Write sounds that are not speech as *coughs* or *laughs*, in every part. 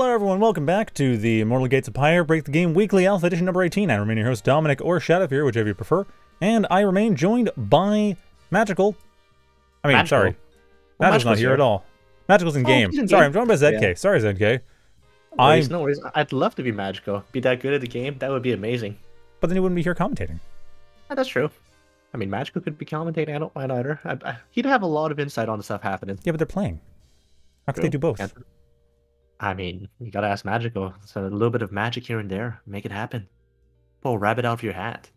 Hello everyone, welcome back to the Immortal Gates of Pyre Break the Game Weekly Alpha Edition number 18. I remain your host Dominic or Shadow here, whichever you prefer. And I remain joined by Magical. I mean, Magical. sorry. Well, Magical's not here here. at all. Magical's in Oh, game. Sorry, game. I'm joined by ZK. Yeah. Sorry, ZK. No worries, I'm, no worries. I'd love to be Magical. Be that good at the game. That would be amazing. but then he wouldn't be here commentating. Yeah, that's true. I mean, Magical could be commentating. I don't mind either. I, I, he'd have a lot of insight on the stuff happening. Yeah, but they're playing. How could they do both? Can't- I mean, you gotta ask Magico. So a little bit of magic here and there. Make it happen. Pull a rabbit out of your hat.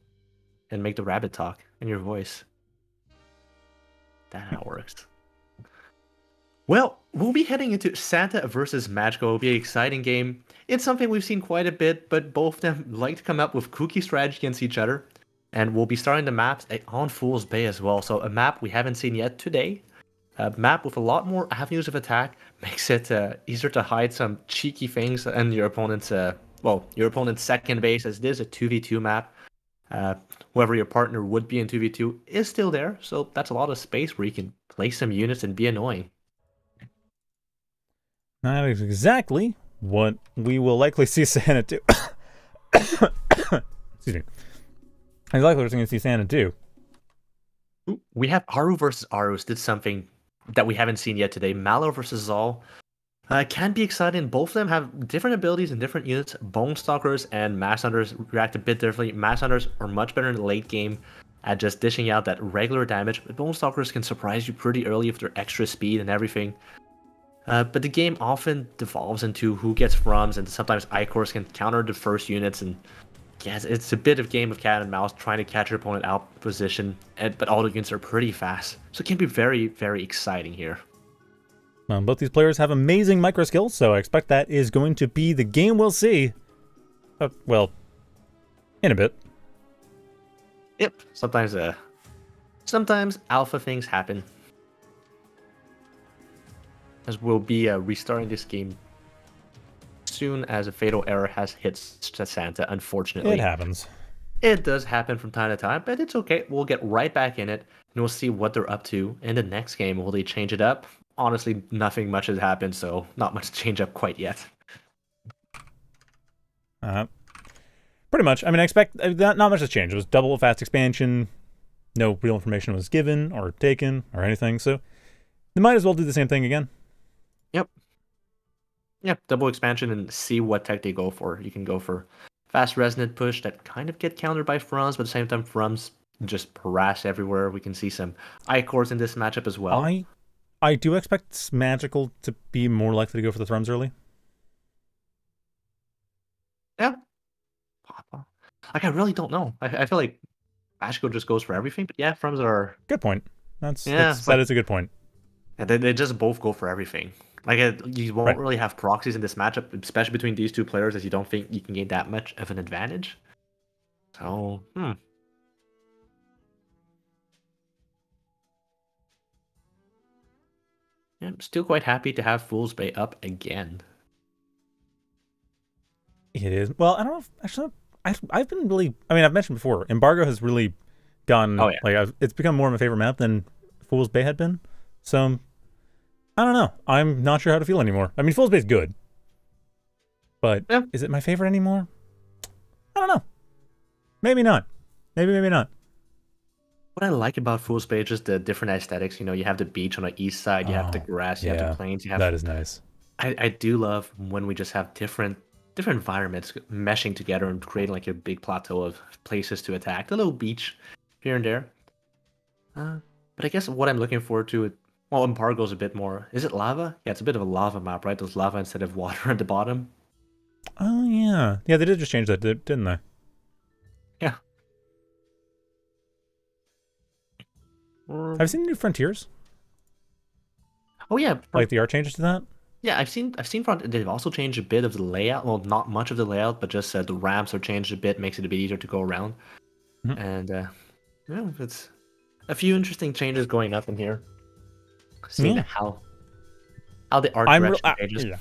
And make the rabbit talk in your voice. That how works. Well, we'll be heading into Santa versus Magico. It'll be an exciting game. It's something we've seen quite a bit, but both of them like to come up with kooky strategy against each other. And we'll be starting the maps on Fool's Bay as well. So a map we haven't seen yet today. A map with a lot more avenues of attack makes it uh, easier to hide some cheeky things and your opponent's uh, well, your opponent's second base as it is a 2v2 map. Uh, whoever your partner would be in 2v2 is still there, so that's a lot of space where you can place some units and be annoying. That is exactly what we will likely see Santa do. *coughs* Excuse me. Exactly what we're going to see Santa do. We have Aru versus Arus did something that we haven't seen yet today. Mala versus Xol. Uh, can be exciting. Both of them have different abilities and different units. Bone Stalkers and Masked Hunters react a bit differently. Masked Hunters are much better in the late game at just dishing out that regular damage, but Bone Stalkers can surprise you pretty early with their extra speed and everything. Uh, but the game often devolves into who gets thrums, and sometimes Ichors can counter the first units, and it's- it's a bit of game of cat and mouse trying to catch your opponent out of position, and, but all the units are pretty fast, so it can be very, very exciting here. Um, both these players have amazing micro skills, so I expect that is going to be the game we'll see. Uh, well, in a bit. Yep. Sometimes uh sometimes alpha things happen. As we'll be uh, restarting this game soon as a fatal error has hit Santa, unfortunately. It happens. It does happen from time to time, but it's okay. We'll get right back in it and we'll see what they're up to in the next game. Will they change it up? Honestly, nothing much has happened, so not much to change up quite yet. Uh, pretty much. I mean, I expect uh, not, not much has changed. It was double fast expansion. No real information was given or taken or anything, so they might as well do the same thing again. Yep. Yep, double expansion and see what tech they go for. You can go for fast resonant push that kind of get countered by Thrums, but at the same time Thrums just harass everywhere. We can see some Ichors in this matchup as well. I I do expect Magical to be more likely to go for the thrums early. Yeah. Like I really don't know. I, I feel like Magical just goes for everything, but yeah, Thrums are Good point. That's, Yeah, that's that is a good point. and they, they just both go for everything. Like it, you won't Right. really have proxies in this matchup, especially between these two players, as you don't think you can gain that much of an advantage. So, hmm. Yeah, I'm still quite happy to have Fool's Bay up again. It is. Well, I don't know. If, actually, I've I've been really. I mean, I've mentioned before. Embargo has really gone. Oh, yeah. Like I've, it's become more of a favorite map than Fool's Bay had been. So I don't know. I'm not sure how to feel anymore. I mean, Fool's Bay is good, but Yeah. is it my favorite anymore? I don't know. Maybe not. Maybe maybe not. What I like about Fool's Bay is just the different aesthetics. You know, you have the beach on the east side, you have the Oh, grass, you have yeah. the plains, you have That is nice. I, I do love when we just have different different environments meshing together and creating like a big plateau of places to attack. A little beach here and there. Uh, but I guess what I'm looking forward to, well, embargo's a bit more. Is it lava? Yeah, it's a bit of a lava map, right? There's lava instead of water *laughs* at the bottom. Oh yeah, yeah. They did just change that, didn't they? Yeah. Have you seen New Frontiers? Oh yeah, Like the art changes to that? yeah. I've seen I've seen front. They've also changed a bit of the layout. Well, not much of the layout, but just uh, the ramps are changed a bit, makes it a bit easier to go around. Mhm. And uh, yeah, it's a few interesting changes going up in here. Seeing Yeah. how how the art I'm I- changes. yeah.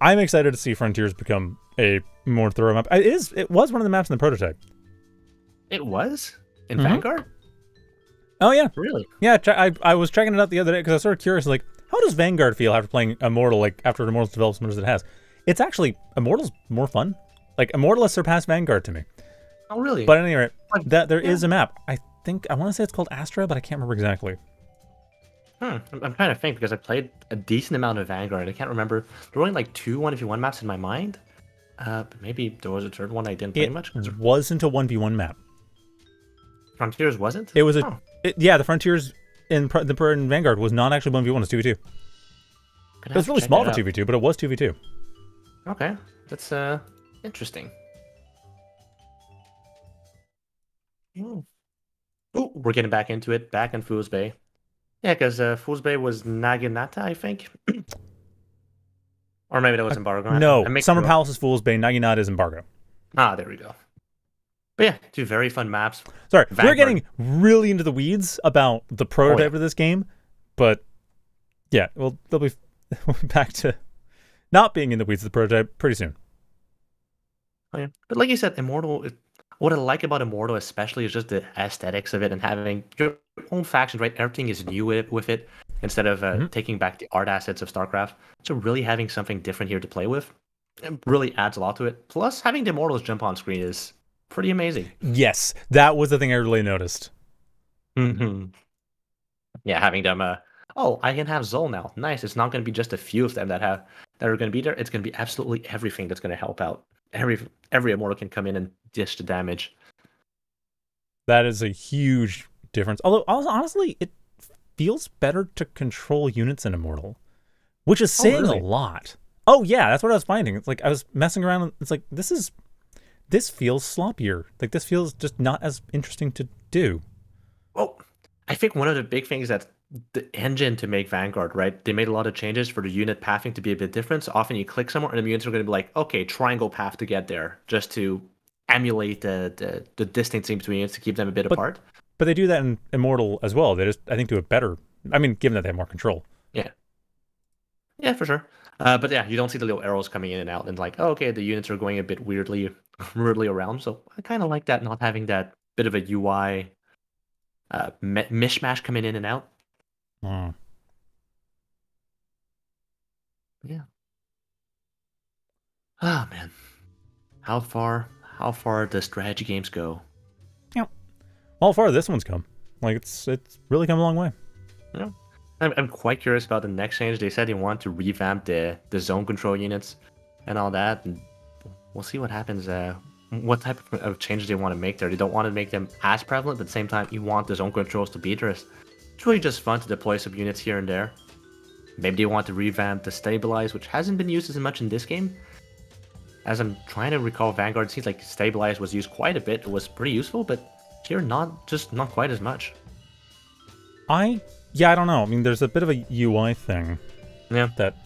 I'm excited to see Frontiers become a more thorough map. It is. It was one of the maps in the prototype. It was in Mhm. Vanguard, Oh yeah, really. yeah. I I was checking it out the other day because I was sort of curious. Like, how does Vanguard feel after playing Immortal? Like after Immortal's developed as much as it has, It's actually Immortal's more fun. Like Immortal has surpassed Vanguard to me. Oh, really? But anyway, Like, that there is yeah. a map. I think I want to say it's called Astra, but I can't remember exactly. Hmm, I'm, I'm trying to think because I played a decent amount of Vanguard. I can't remember. There were only like two 1v1 maps in my mind. Uh, but maybe there was a third one I didn't play It much. wasn't a one v one map. Frontiers wasn't? It was a Oh, it, yeah. The Frontiers in the in Vanguard was not actually one v one. It's two v two. It was really small for out. two v two, but it was two v two. Okay, that's uh interesting. Oh, we're getting back into it. Back in Fool's Bay. Yeah, because uh, Fool's Bay was Naginata, I think. or maybe that was Embargo. I- No, Summer. Palace is Fool's Bay. Naginata is Embargo. Ah, there we go. But yeah, two very fun maps. Sorry, we're getting really into the weeds about the prototype yeah. of this game, but yeah, well, they'll be *laughs* we'll be back to not being in the weeds of the prototype pretty soon. Oh, yeah. But like you said, Immortal. it- What I like about Immortal, especially, is just the aesthetics of it and having own faction. Right, everything is new with, with it instead of uh, Mhm. taking back the art assets of StarCraft. So really having something different here to play with, it really adds a lot to it. Plus, having the Immortals jump on screen is pretty amazing. Yes, that was the thing I really noticed. hmm Yeah, having them. Uh, oh, I can have Xol now. Nice. It's not going to be just a few of them that have that are going to be there. It's going to be absolutely everything that's going to help out. Every every Immortal can come in and dish the damage. That is a huge difference. Although hon- honestly, it feels better to control units in Immortal, which is Oh, saying really? a lot. Oh yeah, that's what I was finding. It's like I was messing around. and It's like this is this feels sloppier. Like this feels just not as interesting to do. Well, I think one of the big things that the engine to make Vanguard, right? They made a lot of changes for the unit pathing to be a bit different. So often you click somewhere and the units are going to be like, okay, triangle path to get there, just to emulate the the, the distance between units to keep them a bit But- apart. But they do that in Immortal as well. They just I think do it better. I mean, given that they have more control. Yeah, Yeah, for sure. Uh, but yeah, you don't see the little arrows coming in and out, and like, oh, okay, the units are going a bit weirdly, *laughs* weirdly around. So I kind of like that, not having that bit of a UI uh, mi- mishmash coming in and out. Hmm. Ah man, how far? How far does strategy games go? Well, far this one's come. Like it's it's really come a long way. Yeah. I'm, I'm quite curious about the next change. They said they want to revamp the the zone control units and all that, and we'll see what happens. Uh, what type of, of changes they want to make there? They don't want to make them as prevalent, but at the same time, you want the zone controls to be there. It's really just fun to deploy some units here and there. Maybe they want to revamp the stabilize, which hasn't been used as much in this game. As I'm trying to recall, Vanguard it seems like stabilize was used quite a bit. It was pretty useful, but here not just not quite as much. I yeah, I don't know. I mean, there's a bit of a UI thing Yeah. that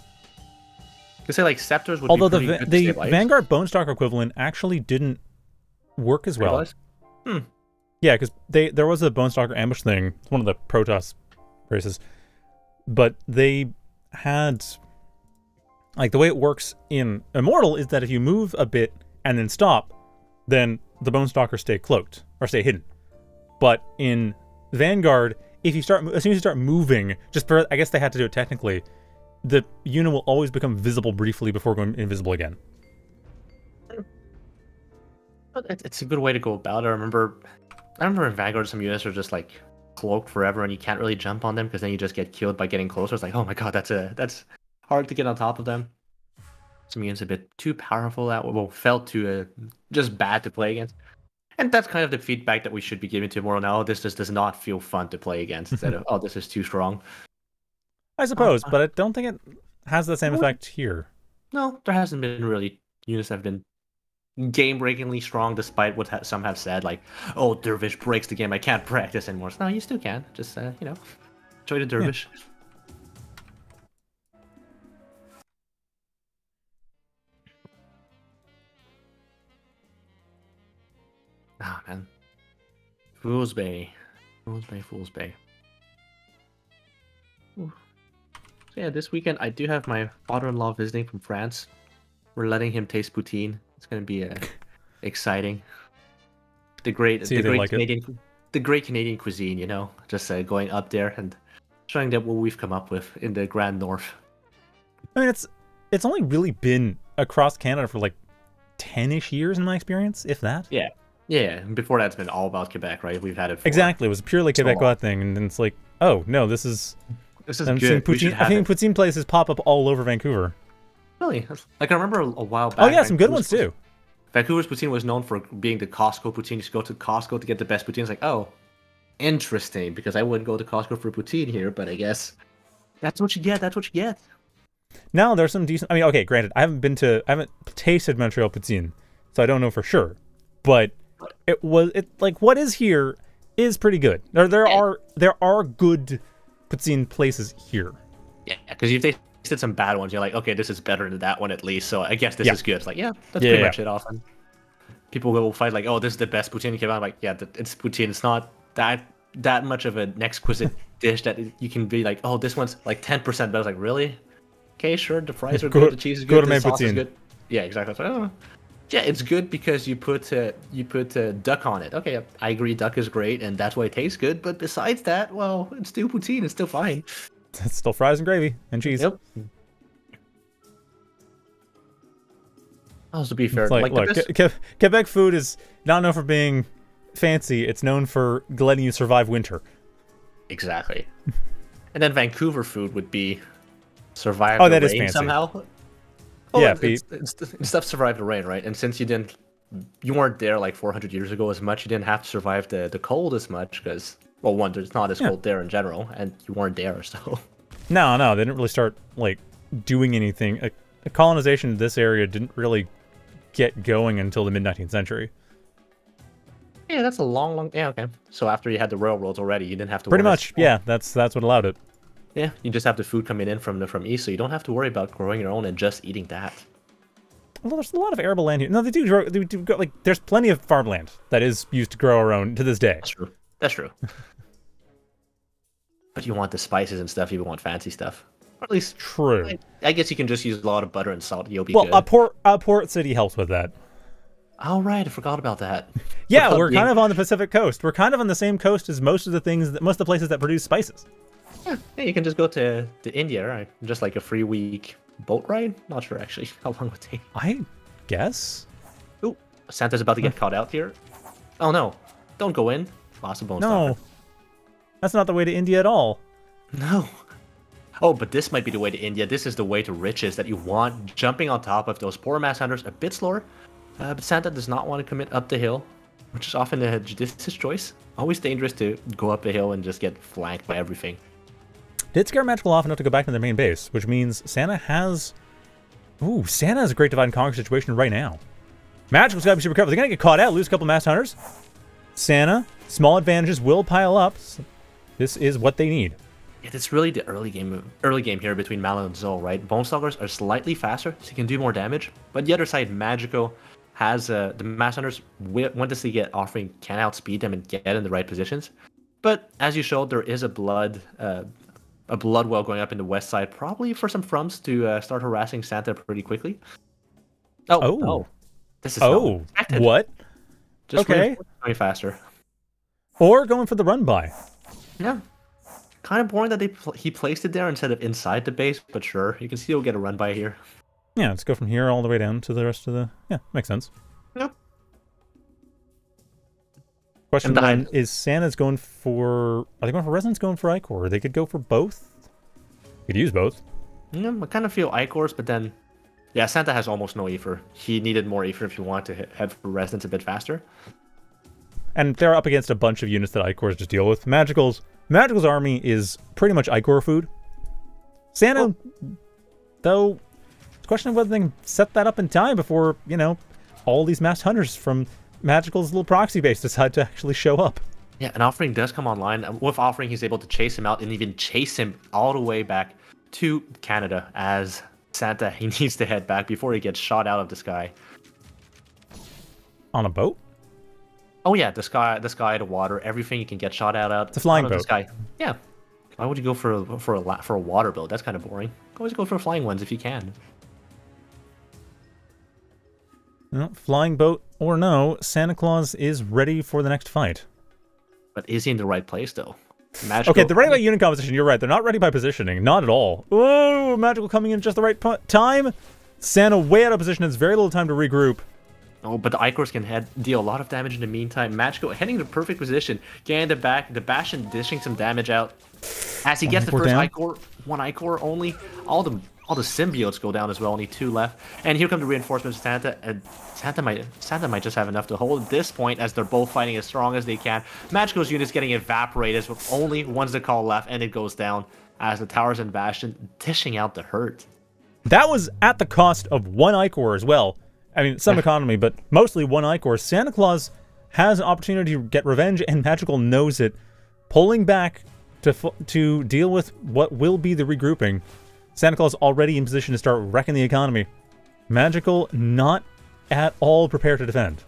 Could say like scepters would although the be pretty good the. Vanguard Bone Stalker equivalent actually didn't work as well. Stabilize? Hmm. Yeah, because they there was a Bone Stalker ambush thing. It's one of the Protoss races, but they had like the way it works in Immortal is that if you move a bit and then stop, then the Bone Stalkers stay cloaked or stay hidden. But in Vanguard, if you start as soon as you start moving, just for, I guess they had to do it technically, the unit will always become visible briefly before going invisible again. It's a good way to go about it. I remember, I remember in Vanguard, some units are just like cloaked forever, and you can't really jump on them because then you just get killed by getting closer. It's like, oh my god, that's a that's hard to get on top of them. Some units a bit too powerful that well felt too uh, just bad to play against. And that's kind of the feedback that we should be giving to Immortal now. This just does not feel fun to play against. Instead of, *laughs* oh, this is too strong. I suppose, uh, but I don't think it has the same Well, effect here. No, there hasn't been really units have been game breakingly strong, despite what ha- some have said, like, "Oh, Dervish breaks the game. I can't practice anymore." So, no, you still can. Just uh, you know, enjoy the Dervish. Ah man, Fool's Bay, Fool's Bay, Fool's Bay. Ooh. So yeah, this weekend I do have my father-in-law visiting from France. We're letting him taste poutine. It's gonna be uh, *laughs* exciting. The great, See the great like it. Canadian, the great Canadian cuisine. You know, just uh, going up there and showing them what we've come up with in the Grand North. I mean, it's it's only really been across Canada for like 10ish years in my experience, if that. Yeah. Yeah. and Before that it's been all about Quebec, right? We've had it. For, Exactly. It was purely So long. Quebecois thing, and then it's like, oh no, this is. This is I'm good. Poutine. I think it. poutine places pop up all over Vancouver. Really? Like I remember a, a while oh, back. Oh yeah, some good ones too. Vancouver's poutine was known for being the Costco poutine. You just go to Costco to get the best poutine. It's like, oh, interesting, because I wouldn't go to Costco for poutine here, but I guess that's what you get. That's what you get. Now there's some decent. I mean, okay, granted, I haven't been to, I haven't tasted Montreal poutine, so I don't know for sure. But it was, it like what is here is pretty good. There, there are, there are good poutine places here. Yeah, because you've tasted some bad ones. You're like, okay, this is better than that one at least. So I guess this Yeah. is good. It's like, yeah, that's Yeah, pretty yeah. much it. Often people will fight like, oh, this is the best poutine can. I'm like, yeah, it's poutine. It's not that that much of an exquisite *laughs* dish that you can be like, oh, this one's like 10% better. It's like, really? Okay, sure. The fries are Go- good. The cheese is go good. The sauce is good. Yeah, exactly. Oh. Yeah, it's good because you put uh, you put uh, duck on it. Okay, I agree, duck is great, and that's why it tastes good. But besides that, well, it's still poutine. It's still fine. It's still fries and gravy and cheese. Yep. Also, to be fair, like, like, look, best- Que- Que- Quebec food is not known for being fancy. It's known for letting you survive winter. exactly. and then Vancouver food would be survive Oh, that is fancy. somehow. Yeah, it's, it's, it's, it's stuff survived the rain, right? And since you didn't, you weren't there like 400 years ago as much. You didn't have to survive the the cold as much because, well, one, there's not as Yeah. cold there in general, and you weren't there, *laughs* so. No, no, they didn't really start like doing anything. A, a colonization in this area didn't really get going until the mid 19th century. Yeah, that's a long, long. Yeah, okay. So after you had the railroads already, you didn't have to. Pretty much, yeah. That's that's what allowed it. Yeah, you just have the food coming in from the from east, so you don't have to worry about growing your own and just eating that. Well, there's a lot of arable land here. No, they do. Grow, they do go, like there's plenty of farmland that is used to grow our own to this day. That's true. That's true. *laughs* but you want the spices and stuff. You want fancy stuff. Or at least, True. I, I guess you can just use a lot of butter and salt. You'll be Well, good. a port a port city helps with that. All right, I forgot about that. *laughs* Yeah, we're kind of on the Pacific coast. We're kind of on the same coast as most of the things that most of the places that produce spices. Yeah, yeah, you can just go to to India, right? Just like a free week boat ride. Not sure actually *laughs* how long it would take. I guess. Ooh, Santa's about to get caught out here. Oh no! Don't go in. Lost a bone No, stalker. that's not the way to India at all. No. Oh, but this might be the way to India. This is the way to riches that you want. Jumping on top of those poor masked hunters, a bit slower. Uh, but Santa does not want to commit up the hill, which is often a judicious choice. Always dangerous to go up a hill and just get flanked by everything. Did scare Magical off enough to go back to their main base, which means Santa has. Ooh, Santa has a great divide and conquer situation right now. Magical's gotta be super careful. They're gonna get caught out, lose a couple masked hunters. Santa, small advantages will pile up. This is what they need. Yeah, it's really the early game early game here between Mala and Xol, right? Bone Stalkers are slightly faster, so you can do more damage. But the other side, Magico has uh, the Masked Hunters, wi- once they get offering, can outspeed them and get in the right positions. But as you showed, there is a blood uh, a blood well going up in the west side, probably for some thrums to uh, start harassing Santa pretty quickly. Oh, Oh. this is Oh, expected. what? Just Okay. really going faster. Or going for the run by. Yeah. Kind of boring that they pl- he placed it there instead of inside the base, but sure, you can still get a run by here. Yeah, let's go from here all the way down to the rest of the. Yeah, makes sense. Yep. Question And the is Santa's going for. Are they going for Resonance? Going for Ichor? They could go for both. Could use both. Yeah, I kind of feel Ichors, but then, yeah, Santa has almost no Aether. He needed more Aether if you want to he- head for Resonance a bit faster. And they're up against a bunch of units that Ichors just deal with. Magical's Magical's army is pretty much Ichor food. Santa, though, it's a question of whether they can set that up in time before, you know, all these masked hunters from Magical's little proxy base decide to actually show up. Yeah, an offering does come online. and With offering, he's able to chase him out and even chase him all the way back to Canada as Santa. He *laughs* needs to head back before he gets shot out of the sky. On a boat? Oh yeah, the sky, the sky, the water, everything you can get shot out of. It's a flying boat. The sky. Yeah. Why would you go for a, for a for a water boat? That's kind of boring. Always go for flying ones if you can. Well, flying boat or no, Santa Claus is ready for the next fight. But is he in the right place though? Magical. Okay, they're ready by unit composition. You're right. They're not ready by positioning. Not at all. Oh, magical coming in just the right time. Santa way out of position, has very little time to regroup. Oh, but the Ichors can head, deal a lot of damage in the meantime. Magical heading to perfect position, getting the back, the Bastion dishing some damage out. As he gets the first down. Ichor, one Ichor only. All the all the symbiotes go down as well, only two left. And here come the reinforcements of Santa. And Santa might Santa might just have enough to hold at this point as they're both fighting as strong as they can. Magical's units getting evaporated with only one's the call left, and it goes down as the towers and Bastion dishing out the hurt. That was at the cost of one Ichor as well. I mean, some *laughs* economy, but mostly one Ichor. Santa Claus has an opportunity to get revenge, and Magical knows it. Pulling back to to deal with what will be the regrouping. Santa Claus already in position to start wrecking the economy. Magical not at all prepared to defend.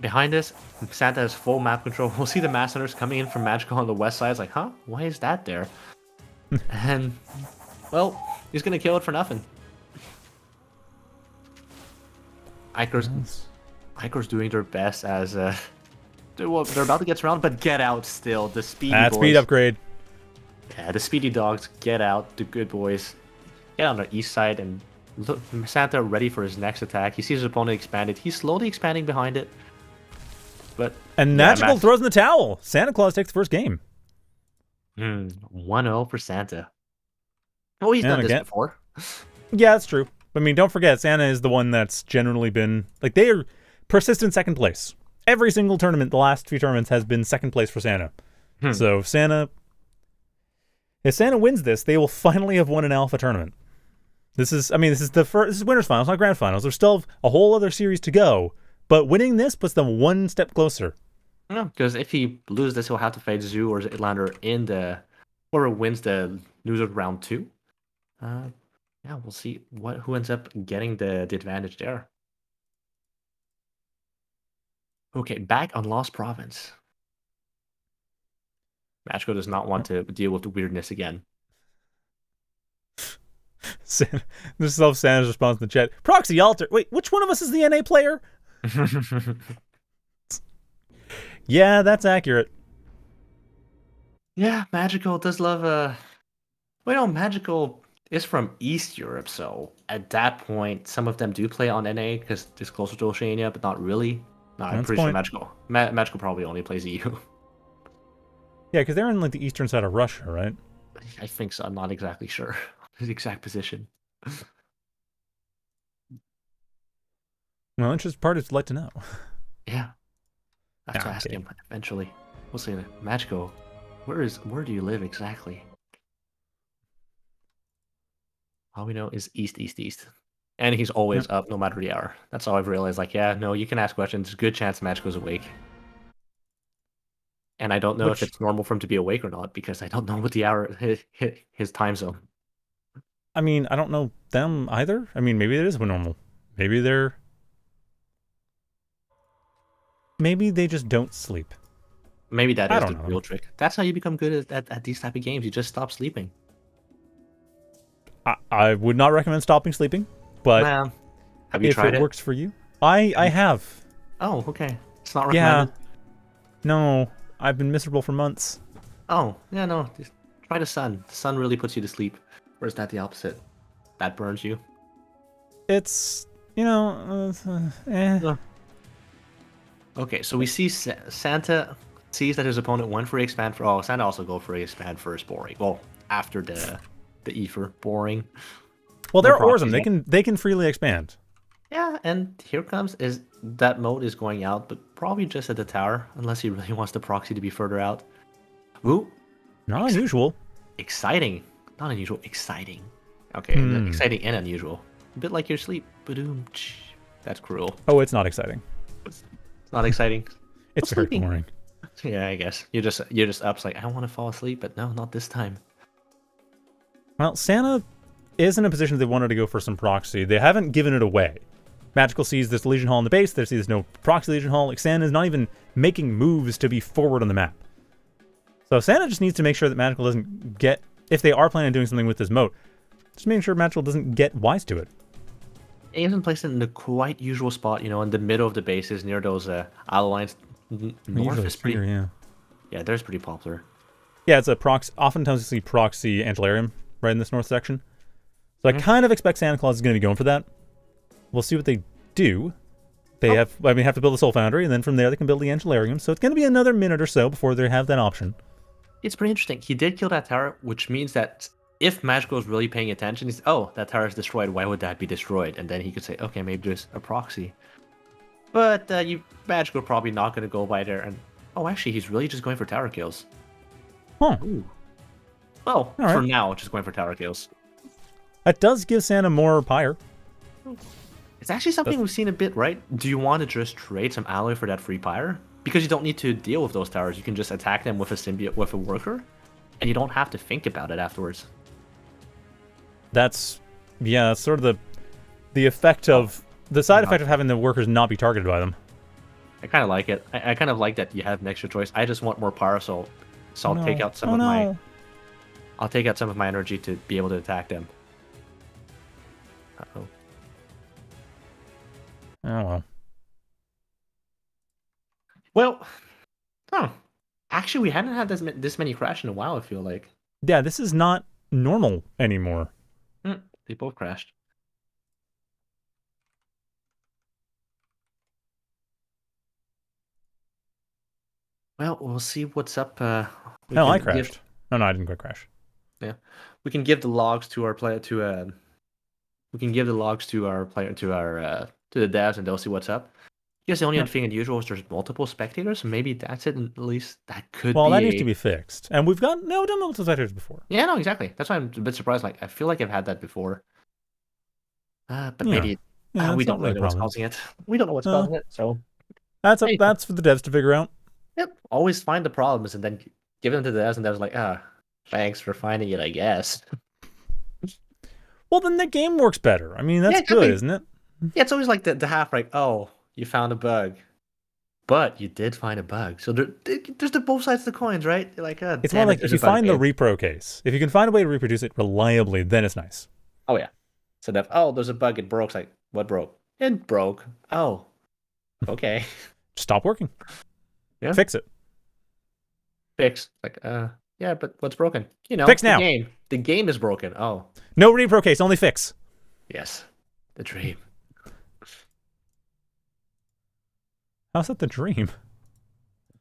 Behind us, Santa has full map control. *laughs* We'll see the Masked Hunters coming in from Magical on the west side. It's like, huh? Why is that there? *laughs* and, well, he's gonna kill it for nothing. Ichor's, Ichor's doing their best as, uh, *laughs* they're, well, they're about to get surrounded, but get out still. The speedy That boys. speed upgrade. Yeah, the speedy dogs get out. The good boys get on the east side and look, Santa ready for his next attack. He sees his opponent expanded. He's slowly expanding behind it. But And yeah, Magical throws in the towel. Santa Claus takes the first game. Hmm, 1-0 for Santa. Oh, he's And done this again- before. Yeah, that's true. But I mean, don't forget, Santa is the one that's generally been like they are persistent second place. Every single tournament, the last few tournaments, has been second place for Santa. Hmm. So Santa, if Santa wins this, they will finally have won an alpha tournament. This is, I mean, this is the first. This is winners finals, not grand finals. There's still a whole other series to go, but winning this puts them one step closer. No, because if he loses this, he'll have to fight Zoo or Itlander in the, or wins the loser round two. Uh, yeah, we'll see what who ends up getting the, the advantage there. Okay, back on Lost Province. Machko does not want to deal with the weirdness again. *laughs* This is all Santa's response in the chat. Proxy alter. Wait, which one of us is the NA player? *laughs* Yeah, that's accurate. Yeah, Magical does love uh well no, Magical is from East Europe, so at that point some of them do play on NA because it's closer to Oceania, but not really. No, I'm pretty sure. Magical. Ma- Magical probably only plays EU. *laughs* Yeah, because they're in like the eastern side of Russia, right? I think so. I'm not exactly sure *laughs* his exact position. Well, interesting part is to like to know. Yeah. I have to ask him eventually. We'll see. Magical, where is where do you live exactly? All we know is east, east, east. And he's always up no matter the hour. That's all I've realized. Like, yeah, no, you can ask questions. Good chance Magico's awake. And I don't know Which- if it's normal for him to be awake or not because I don't know what the hour his, his time zone. I mean, I don't know them either. I mean, maybe it is normal. Maybe they're. Maybe they just don't sleep. Maybe that I is the know. real trick. That's how you become good at, at, at these type of games. You just stop sleeping. I, I would not recommend stopping sleeping, but Well, have you if tried it, it? works for you, I I have. Oh, okay. It's not recommended. Yeah. No, I've been miserable for months. Oh, yeah, no. Just try the sun. The sun really puts you to sleep. Or is that the opposite? That burns you. It's you know, uh, eh. Okay, so we see Sa- Santa sees that his opponent went for expand for. Oh, Santa also go for expand first boring. Well, after the the Ether boring. Well, they're No Orzum. They can they can freely expand. Yeah, and here comes is that mode is going out, but probably just at the tower, unless he *laughs* really wants the proxy to be further out. Ooh, Not unusual. exciting. Not unusual, exciting. Okay, Hmm. exciting and unusual. A bit like your sleep. Badoom. That's cruel. Oh, it's not exciting. It's not exciting. *laughs* It's very boring. *laughs* Yeah, I guess you're just you're just up. It's like I want to fall asleep, but no, not this time. Well, Santa is in a position they wanted to go for some proxy. They haven't given it away. Magical sees this Legion Hall in the base. They see there's no proxy Legion Hall. Like Santa is not even making moves to be forward on the map. So Santa just needs to make sure that Magical doesn't get, if they are planning on doing something with this moat, just making sure Magical doesn't get wise to it. He even placed it in the quite usual spot, you know, in the middle of the bases near those uh. N- North Usually is pretty. spear, yeah. Yeah, there's pretty popular. Yeah, it's a proxy. Oftentimes you see proxy Angelarium right in this north section. So I Mhm. kind of expect Santa Claus is going to be going for that. We'll see what they do. They Oh. have, I mean, have to build a Soul Foundry, and then from there they can build the Angelarium. So it's going to be another minute or so before they have that option. It's pretty interesting. He did kill that tower, which means that if Magical is really paying attention, he's oh that tower is destroyed. Why would that be destroyed? And then he could say, okay, maybe there's a proxy. But uh, you Magical probably not going to go by there. And oh, actually, he's really just going for tower kills. Huh. Ooh. Well, All right. for now, just going for tower kills. That does give Santa more pyre. It's actually something we've seen a bit, right? Do you want to just trade some alloy for that free pyre? Because you don't need to deal with those towers. You can just attack them with a symbiote, with a worker, and you don't have to think about it afterwards. That's, yeah, that's sort of the the effect of the side effect of having the workers not be targeted by them. I kind of like it. I, I kind of like that you have an extra choice. I just want more pyre, so so I'll No. take out some oh, of my. I'll take out some of my energy to be able to attack them. Uh-oh. Oh well. Well, huh. Actually, we haven't had this this many crash in a while. I feel like Yeah, this is not normal anymore. Hmm, they both crashed. Well, we'll see what's up. Uh, we Hell, I can give- crashed. No, no, I didn't quite crash. Yeah, we can give the logs to our player to uh, we can give the logs to our player to our uh, to the devs and they'll see what's up. Yes, the only Yeah. thing unusual is there's multiple spectators. Maybe that's it. At least that could Well, that needs a- to be fixed, and we've got no done multiple spectators before. Yeah, no, exactly. That's why I'm a bit surprised. Like, I feel like I've had that before. Uh, but Yeah. maybe Yeah, uh, we don't really know what's causing it. We don't know what's No. causing it. So, That's up, that's for the devs to figure out. yep, always find the problems and then give them to the devs, and devs like, ah, thanks for finding it, I guess. Well, then the game works better. I mean, that's good, isn't it? Yeah, it's always like the, the half like, oh, you found a bug, but you did find a bug. So there, there- there's the both sides of the coins, right? You're like, uh, It's more it, like if you find the repro case, if you can find a way to reproduce it reliably, then it's nice. oh yeah, so that oh, there's a bug, it broke. It's like, what broke? It broke. Oh, okay. Stop working. Yeah. Fix it. Fix. Like, uh, yeah, but what's broken? You know, Fix the now. game. The game is broken. Oh, No repro case, only fix. yes, the dream. How's that the dream?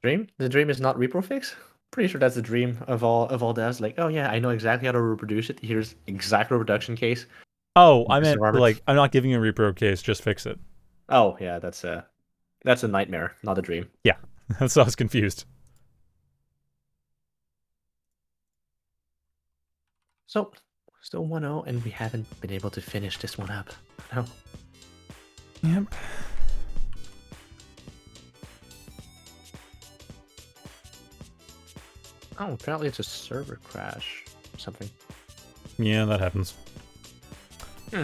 Dream? The dream is not repro fix. Pretty sure that's the dream of all of all devs. Like, oh yeah, I know exactly how to reproduce it. Here's exact reproduction case. Oh, I meant like I'm not giving you a repro case, just fix it. Oh yeah, that's a that's a nightmare, not a dream. Yeah. *laughs* That's so I was confused. So still 1-0, and we haven't been able to finish this one up. No. Yep. Oh, apparently it's a server crash. or Something. Yeah, that happens. Hmm.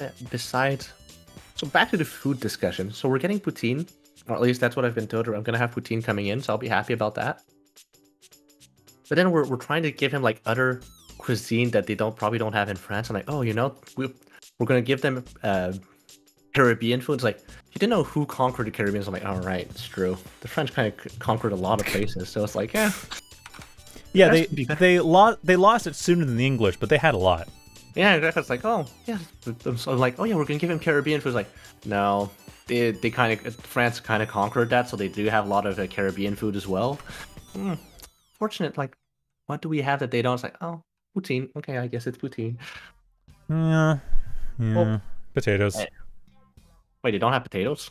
Uh, besides, so back to the food discussion. So we're getting poutine, or at least that's what I've been told. Or I'm gonna have poutine coming in, so I'll be happy about that. But then we're we're trying to give him like other cuisine that they don't probably don't have in France. I'm like, oh, you know, we we're gonna give them uh, Caribbean food. It's like you didn't know who conquered the Caribbean. So I'm like, all right, it's true. The French kind of conquered a lot of places, so it's like, yeah, Yeah, they to be fair. they lost they lost it sooner than the English, but they had a lot. yeah. exactly. It's like, oh, yeah. So I'm like, oh yeah, we're gonna give him Caribbean food. It's like, no, they they kind of France kind of conquered that, so they do have a lot of uh, Caribbean food as well. Hmm. Fortunate, like, what do we have that they don't? It's like, oh, poutine. Okay, I guess it's poutine. Yeah, yeah. Well, Potatoes. Wait, they don't have potatoes?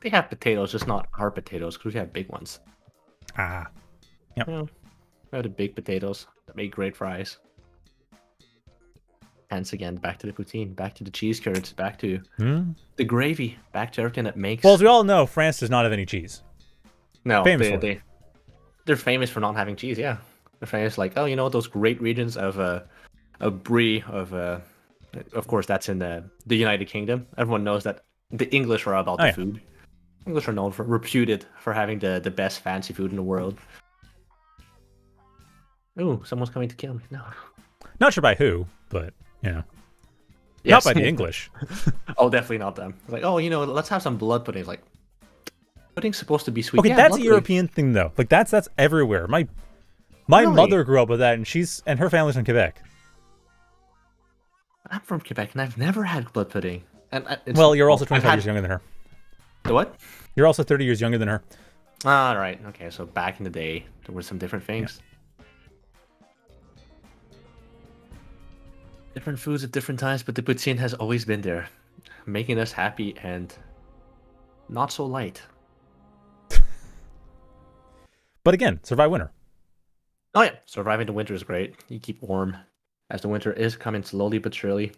They have potatoes, just not our potatoes, because we have big ones. Ah, Yep. Yeah, we have the big potatoes that make great fries. Hence again, back to the poutine, back to the cheese curds, back to hmm? the gravy, back to everything that makes. Well, as we all know, France does not have any cheese. no, famous they, they they're famous for not having cheese. Yeah, famous like oh, you know those great regions of uh, of brie of uh, of course that's in the the United Kingdom. Everyone knows that the English are about Oh, the yeah. food. English are known for reputed for having the the best fancy food in the world. Ooh, someone's coming to kill me. No. Not sure by who, but you know. Not by the English. *laughs* *laughs* oh, definitely not them. It's like, oh, you know, let's have some blood pudding. It's like, pudding's supposed to be sweet. Okay, Yeah, that's blood a. European thing though. Like that's that's everywhere. My my Really? mother grew up with that, and she's and her family's from Quebec. I'm from Quebec and I've never had blood pudding. And I- it's- Well, you're also I've 25 had- years younger than her. The what? You're also 30 years younger than her. Ah, right. Okay, so back in the day, there were some different things. Different foods at different times, but the poutine has always been there, making us happy and not so light. *laughs* But again, survive winter. Oh yeah, surviving the winter is great. You keep warm, as the winter is coming slowly but surely.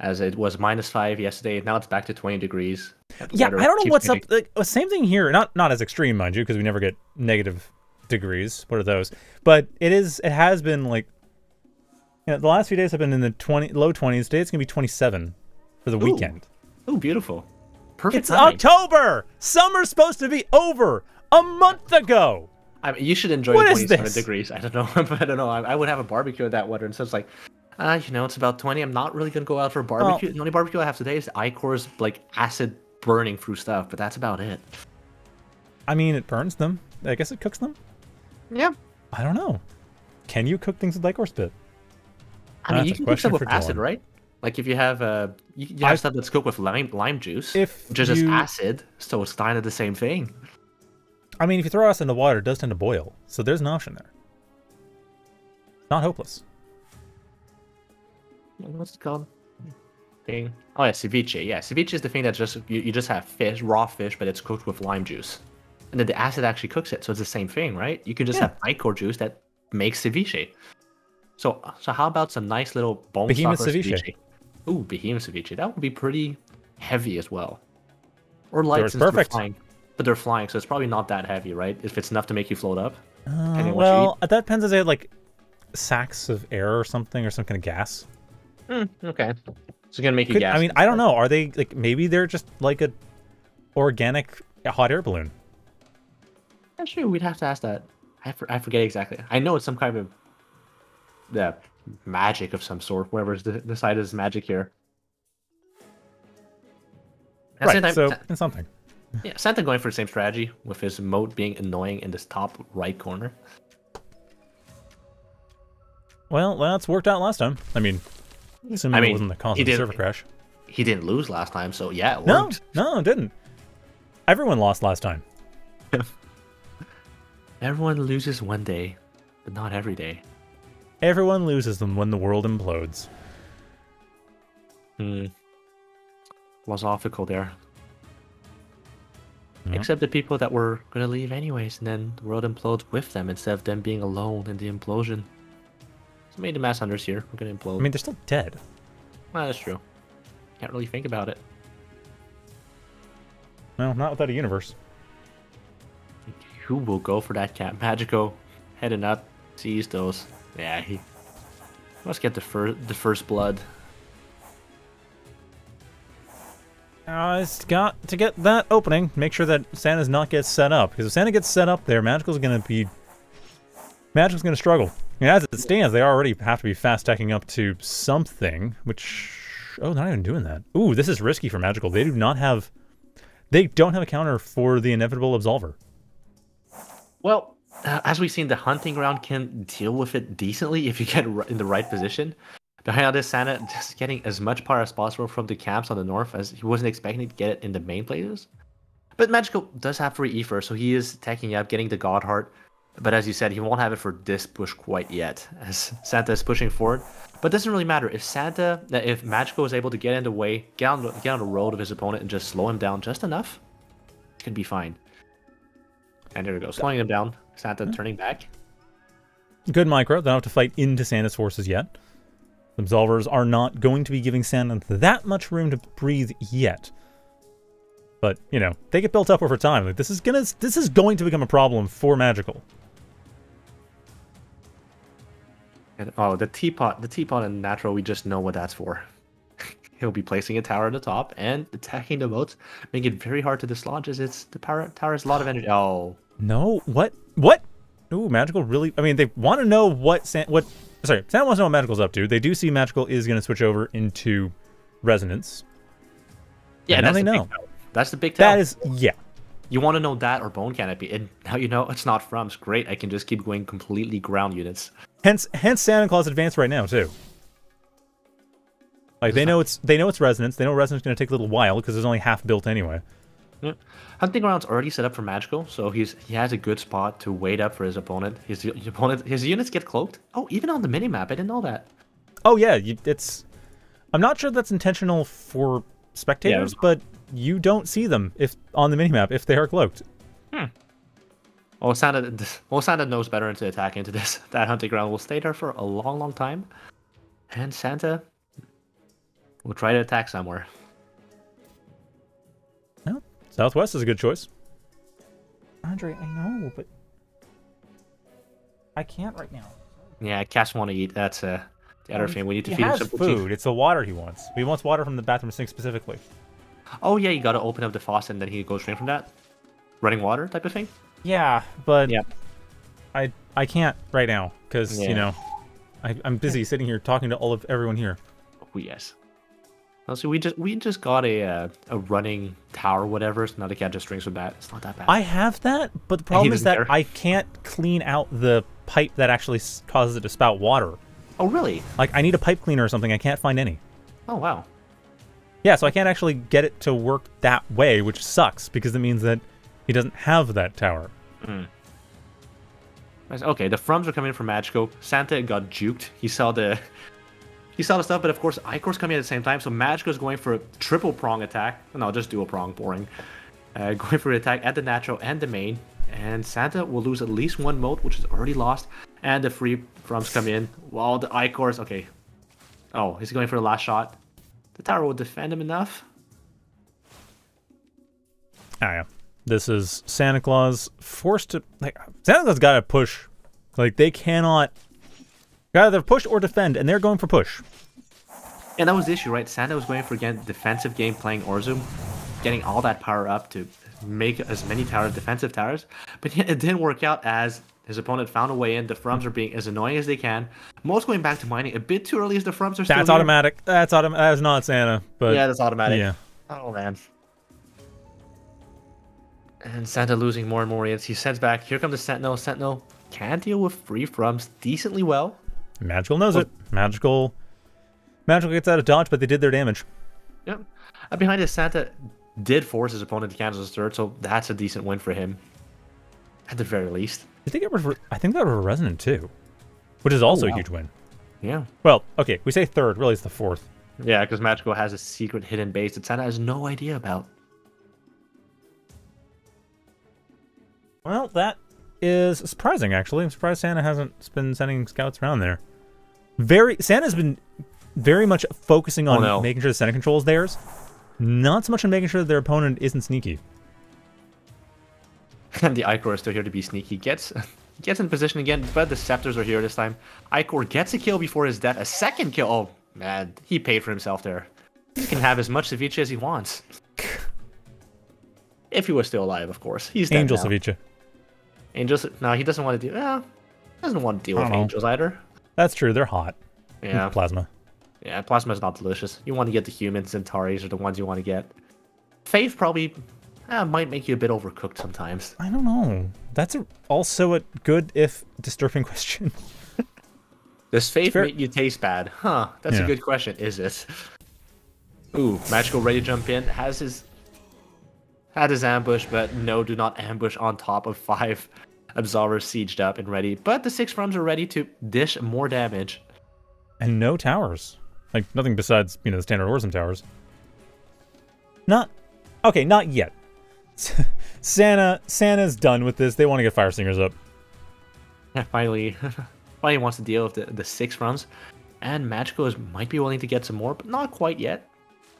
As it was minus five yesterday, now it's back to twenty degrees. Yeah, I don't know what's up. Like, uh, same thing here. Not not as extreme, mind you, because we never get negative degrees. What are those? But it is. It has been like. You know, the last few days have been in the 20 low 20s. Today it's gonna be 27 for the Ooh, weekend. Oh, beautiful! Perfect. It's timing. October. Summer's supposed to be over a month ago. I mean, you should enjoy What the 27 degrees. I don't know. *laughs* I don't know. I, I would have a barbecue at that weather, and so it's like, uh, you know, it's about 20. I'm not really gonna go out for a barbecue. the only barbecue I have today is Ichor's like acid burning through stuff, but that's about it. I mean, it burns them. I guess it cooks them. Yeah. I don't know. Can you cook things with Lycor spit? I mean, That's you can cook stuff with acid, Dylan. right? Like if you have uh, you, you have I- stuff that's cooked with lime lime juice, If which is just acid, so it's kind of the same thing. I mean, if you throw us in the water, it does tend to boil. So there's an option there. Not hopeless. What's it called? Thing. Oh yeah, ceviche. Yeah, ceviche is the thing that just you, you just have fish, raw fish, but it's cooked with lime juice, and then the acid actually cooks it, so it's the same thing, right? You can just Yeah. have Ichor juice that makes ceviche. So, so how about some nice little bone Behemoth or ceviche. Ooh, behemoth ceviche. That would be pretty heavy as well, or light perfect. flying. But they're flying, so it's probably not that heavy, right? If it's enough to make you float up. Uh, on what you well, that depends if they had like sacks of air or something or some kind of gas. okay. so It's gonna make you Could- gas. I mean, I don't know. Are they like maybe they're just like a organic hot air balloon? Actually, we'd have to ask that. I, for, I forget exactly. I know it's some kind of the magic of some sort. Whatever's de- decided is magic here. Right. so it's something. Yeah, Santa going for the same strategy with his moat being annoying in this top right corner. Well, well, it's worked out last time. I mean, assuming I it wasn't the did- server crash. He didn't lose last time, so yeah, it No, worked. no, it didn't. Everyone lost last time. *laughs* Everyone loses one day, but not every day. Everyone loses them when the world implodes. Hmm. Philosophical there. Yeah. Except the people that were gonna leave anyways, and then the world implodes with them instead of them being alone in the implosion. So maybe the masked hunters here we're gonna implode. I mean, they're still dead. well, that's true. Can't really think about it. No, not without a universe. Who will go for that cat? Magico heading up, sees those. Yeah, he must get the first the first blood. Uh, it's got to get that opening. Make sure that Santa's not gets set up. Because if Santa gets set up there, Magical's going to be... Magical's going to struggle. And as it stands, they already have to be fast stacking up to something, which... Oh, not even doing that. Ooh, this is risky for Magical. They do not have... They don't have a counter for the inevitable Absolver. Well, uh, as we've seen, the hunting ground can deal with it decently if you get in the right position. Behind this, Santa just getting as much power as possible from the camps on the north as he wasn't expecting to get it in the main places. But Magical does have free Ether, so he is taking up, getting the God Heart. But as you said, he won't have it for this push quite yet, as Santa is pushing forward. But it doesn't really matter if Santa, uh, if Magical is able to get in the way, get on the, get on the road of his opponent, and just slow him down just enough, it could be fine. And there we go, slowing him down. Santa turning back. Good micro. They don't have to fight into Santa's forces yet. The Absolvers are not going to be giving Santa that much room to breathe yet. But, you know, they get built up over time. Like this is gonna this is going to become a problem for Magical. And, oh, the teapot, the teapot and natural, we just know what that's for. *laughs* He'll be placing a tower at the top and attacking the boats, making it very hard to dislodge as it's the power tower has a lot of energy. Oh, *gasps* No, what? What? Ooh, Magical really I mean they want to know what San what sorry, Santa wants to know what Magical's up to. They do see Magical is gonna switch over into resonance. Yeah, now that's they the know. tell. That's the big tell. That is yeah. You want to know that or bone canopy, and now you know it's not Thrums. Great, I can just keep going completely ground units. Hence hence Santa Claus Advance right now too. Like they know it's they know it's resonance. They know resonance is going to take a little while because it's only half built anyway. Yeah. Hunting ground's already set up for magical, so he's he has a good spot to wait up for his opponent. His, his opponent his units get cloaked. Oh, even on the mini map, I didn't know that. Oh yeah, you, it's. I'm not sure that's intentional for spectators, Yeah. but you don't see them if on the minimap if they are cloaked. Hmm. Oh, Santa, well, *laughs* Santa knows better to attack into this. *laughs* That hunting ground will stay there for a long, long time, and Santa will try to attack somewhere. Well, Southwest is a good choice. Andre, I know, but I can't right now. Yeah, cats want to eat. That's uh, the other thing. We need to He feed him some food. teeth. It's the water he wants. He wants water from the bathroom sink specifically. Oh yeah, you got to open up the faucet and then he goes straight from that. Running water type of thing. Yeah, but Yeah. I I can't right now because Yeah. you know I, I'm busy sitting here talking to all of everyone here. Oh yes. Oh, so we just we just got a uh, a running tower, whatever. So now the cat just drinks with that. It's not that bad. I have that, but the problem is that care. I can't clean out the pipe that actually causes it to spout water. oh really? Like I need a pipe cleaner or something. I can't find any. Oh wow. Yeah, so I can't actually get it to work that way, which sucks because it means that he doesn't have that tower. Nice. Okay, the Thrums are coming in from Magico. Santa got juked. He saw the he saw the stuff, but of course Ichor's coming at the same time. So Magico's going for a triple prong attack. No, just dual prong, boring. Uh, *laughs* going for an attack at the natural and the main. And Santa will lose at least one mote, which is already lost. And the free Thrums come in. While the Ichors, okay. Oh, he's going for the last shot. The tower will defend him enough. Ah, yeah. This is Santa Claus forced to like Santa Claus got to push. Like they cannot either push or defend, and they're going for push. And that was the issue, right? Santa was going for again defensive game playing Orzum, getting all that power up to make as many towers, defensive towers. But yet it didn't work out as his opponent found a way in. The Thrums are being as annoying as they can. Most going back to mining a bit too early as the Thrums are still That's here. automatic. That's autom- That's not Santa, but Yeah, that's automatic. yeah. Oh man. And Santa losing more and more units. He sends back. Here comes the Sentinel. Sentinel can deal with free Thrums decently well. Magical knows Well- it. Magical, magical gets out of dodge, but they did their damage. Yep. Uh, behind it, Santa did force his opponent to cancel his third, so that's a decent win for him. At the very least. They get rid of? I think that of resonant too, which is also wow. a huge win. Yeah. Well, okay, we say third. Really, it's the fourth. Yeah, because Magical has a secret hidden base that Santa has no idea about. Well, that is surprising. Actually, I'm surprised Santa hasn't been sending scouts around there. Very Santa's been very much focusing oh, on Oh, no. making sure the Santa controls theirs, not so much on making sure that their opponent isn't sneaky. And *laughs* the Ichor is still here to be sneaky. Gets gets in position again, but the Scepters are here this time. Ichor gets a kill before his death. A second kill. Oh, man. He paid for himself there. He can have as much ceviche as he wants. If he was still alive, of course. He's dead Angel. Ceviche. Angels. No, he doesn't want to deal. Well, doesn't want to deal with know. angels either. That's true. They're hot. Yeah. Plasma. Yeah, plasma is not delicious. You want to get the humans, Zentaris are the ones you want to get. Faith probably uh, might make you a bit overcooked sometimes. I don't know. That's a, also a good if disturbing *laughs* question. Does faith fair- make you taste bad? Huh, that's Yeah. a good question. Is it? Ooh, Magical ready to jump in. Has his had his ambush, but no, do not ambush on top of five absolvers sieged up and ready. But the six thrums are ready to dish more damage. and no towers. Like nothing besides you know the standard Orzum towers. Not okay, not yet. *laughs* Santa Santa's done with this. They want to get fire singers up. Yeah, finally, *laughs* finally wants to deal with the, the six thrums. And Magical is might be willing to get some more, but not quite yet.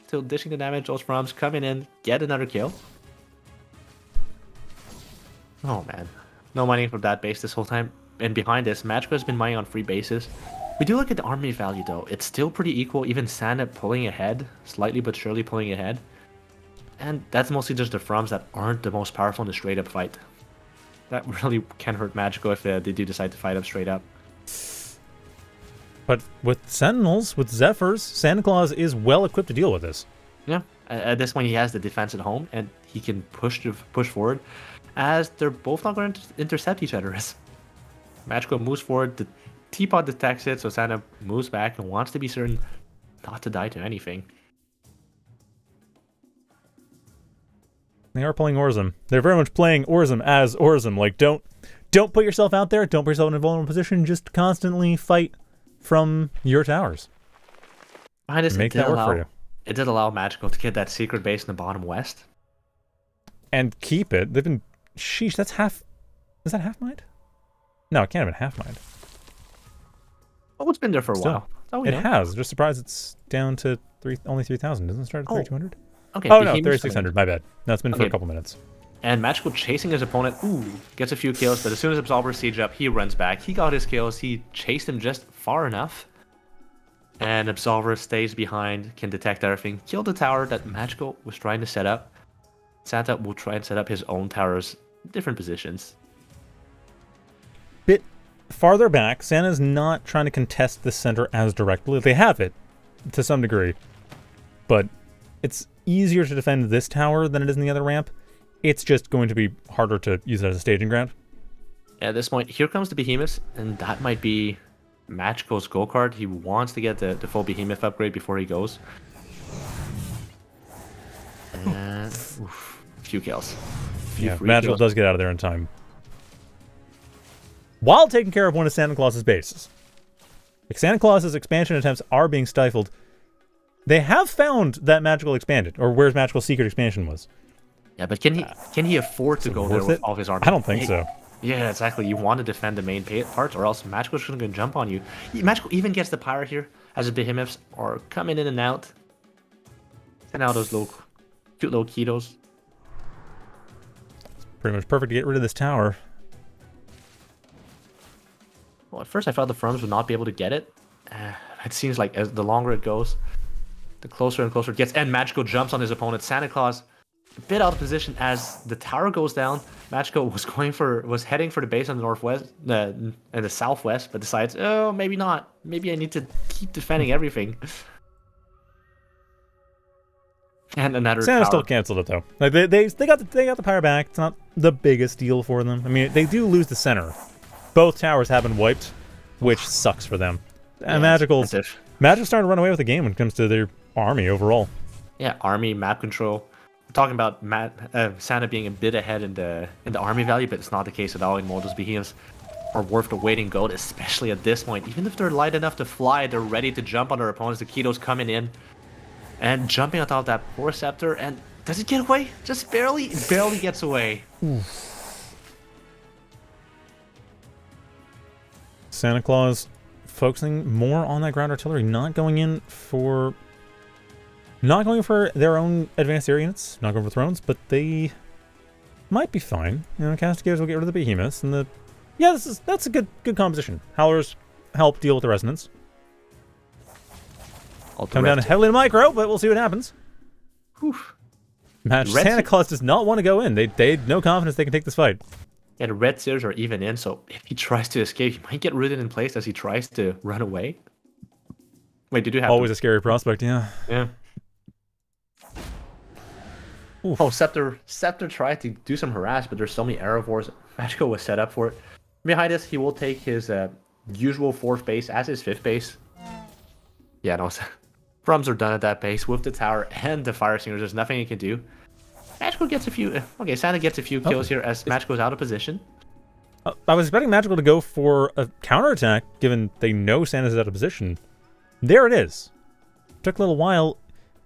Still dishing the damage. Those thrums coming in, get another kill. Oh man, no mining from that base this whole time. And behind this, Magical has been mining on free bases. We do look at the army value though. It's still pretty equal. Even Santa pulling ahead, slightly but surely pulling ahead. And that's mostly just the thrums that aren't the most powerful in the straight up fight. That *laughs* really can hurt Magical if uh, they do decide to fight up straight up. But with Sentinels, with Zephyrs, Santa Claus is well equipped to deal with this. Yeah, at at this point he has the defense at home, and he can push to push forward, as they're both not going to intercept each other. *laughs* As Magical moves forward, the teapot detects it, so Santa moves back and wants to be certain not to die to anything. They are playing Orzum. They're very much playing Orzum as Orzum. Like, don't don't put yourself out there. Don't put yourself in a vulnerable position. Just constantly fight from your towers. Make that work allow, for you. It did allow Magical to get that secret base in the bottom west. And keep it. They've been... Sheesh, that's half... Is that half mind? No, it can't have been half mind. Oh, it's been there for a Still, while. Oh, It yeah. has. Just surprised it's down to three, only 3,000. Doesn't it start at Oh, 3,200? Okay. Oh, no, Behemoth's 3,600. My bad. No, it's been for a couple minutes. And Magical chasing his opponent. Ooh, gets a few kills, but as soon as Absolver siege up, he runs back. He got his kills. He chased him just far enough. And Absolver stays behind, can detect everything. Kill the tower that Magical was trying to set up. Santa will try and set up his own towers, different positions. Bit farther back, Santa's not trying to contest the center as directly. They have it, to some degree. But it's easier to defend this tower than it is in the other ramp. It's just going to be harder to use it as a staging ground. At this point, here comes the Behemoth, and that might be Magical's go card. He wants to get the, the full Behemoth upgrade before he goes. And oof, few kills. Few Yeah, free Magical kills. does get out of there in time. While taking care of one of Santa Claus's bases. Like Santa Claus's expansion attempts are being stifled. They have found that Magical expanded, or where's Magical Secret expansion was. Yeah, but can he can he afford to go there with it? all his army? I don't think Hey, so. Yeah, exactly. You want to defend the main pa- parts, or else Magical's just gonna jump on you. Magical even gets the power here as the behemoths are coming in and out. And out those little cute little ketos. Pretty much perfect to get rid of this tower. Well, at first I thought the thrums would not be able to get it. Uh, *sighs* it seems like as the longer it goes, the closer and closer it gets. And Magical jumps on his opponent. Santa Claus, a bit out of position as the tower goes down. Magical *laughs* was going for was heading for the base on the northwest, uh, and the southwest, but decides, oh, maybe not. Maybe I need to keep defending everything. *laughs* And another Santa tower. still canceled it though. Like they, they they got the, they got the power back. It's not the biggest deal for them. I mean, they do lose the center. Both towers have been wiped, which sucks for them. Yeah, And Magical's expensive. Magical's starting to run away with the game when it comes to their army overall. Yeah, army map control. We're talking about Matt, uh, Santa being a bit ahead in the in the army value, but it's not the case at all. In Mortals Behemoths are worth the weight in gold, especially at this point. Even if they're light enough to fly, they're ready to jump on their opponents. The Ketos coming in and jumping on top of that poor scepter. And does it get away? Just barely, barely gets away. Santa Claus focusing more on that ground artillery, not going in for not going for their own advanced air units, not going for thrones, but they might be fine. You know, Castigators will get rid of the behemoths and the Yeah, this is that's a good good composition. Howlers help deal with the resonance. Come down heavily to micro, but we'll see what happens. Whew. Match Red Santa Claus does not want to go in. They they no confidence they can take this fight. And red seers are even in, so if he tries to escape, he might get rooted in place as he tries to run away. Wait, did you have Always a scary prospect, yeah. Yeah. Oof. Oh, Scepter Scepter tried to do some harass, but there's so many Aerovores. Magico was set up for it. Behind us, he will take his uh, usual fourth base as his fifth base. Yeah, no. *laughs* Thrums are done at that base with the tower and the Fire Singers. There's nothing he can do. Magical gets a few. Okay, Santa gets a few kills here as Magico's out of position. Uh, I was expecting Magical to go for a counterattack, given they know Santa's out of position. There it is. Took a little while.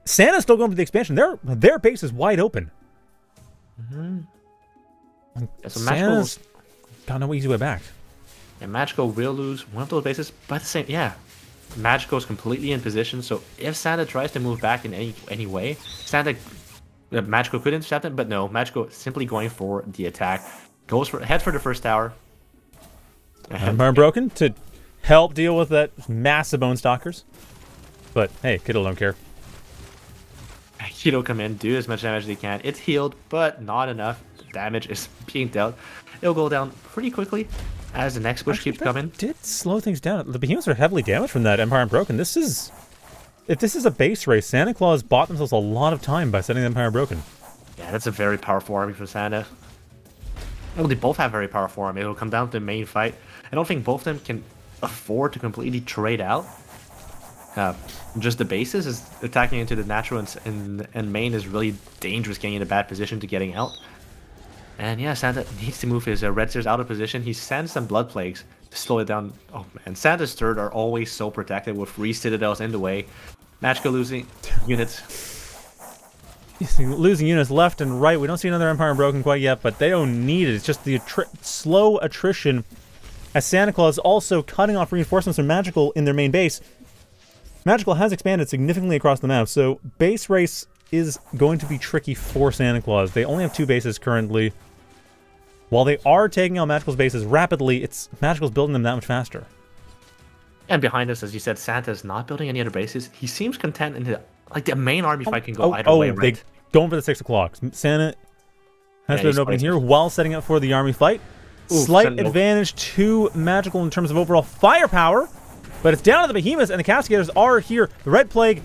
Santa's still going for the expansion. Their their base is wide open. Yeah, so Magical, Santa's got no easy way back. and Magical will lose one of those bases, but the same, yeah. Magico's completely in position, so if Santa tries to move back in any any way, Santa, uh, Magical could intercept him, but no, Magical simply going for the attack, goes for head for the first tower. And Empire broken to help deal with that massive bone stalkers. But hey, Kittle don't care. *laughs* Keto come in, do as much damage as he can. It's healed, but not enough. Damage is *laughs* being dealt. It'll go down pretty quickly. as the next push Actually, keeps coming. Did slow things down. The behemoths are heavily damaged from that Empire Unbroken. This is, if this is a base race, Santa Claus bought themselves a lot of time by setting the Empire Unbroken. Yeah, that's a very powerful army from Santa. Well, they both have very powerful army. It'll come down to the main fight. I don't think both of them can afford to completely trade out. Uh, just the bases is attacking into the natural and, and, and main is really dangerous getting in a bad position to getting out. And yeah, Santa needs to move his uh, Red Seers out of position. He sends some Blood Plagues to slow it down. Oh man, Santa's third are always so protected with three Citadels in the way. Magical losing units. Losing units left and right. We don't see another Empire Broken quite yet, but they don't need it. It's just the attri slow attrition as Santa Claus also cutting off reinforcements from Magical in their main base. Magical has expanded significantly across the map, so base race is going to be tricky for Santa Claus. They only have two bases currently. While they are taking out Magical's bases rapidly, it's Magical's building them that much faster. And behind us, as you said, Santa's not building any other bases. He seems content in the like the main army fight can go oh, either oh, way, right? they going for the six o'clock. Santa has Yeah, been opening here while setting up for the army fight. Ooh, Slight advantage to Magical in terms of overall firepower, but it's down to the Behemoths, and the Castigators are here. The Red Plague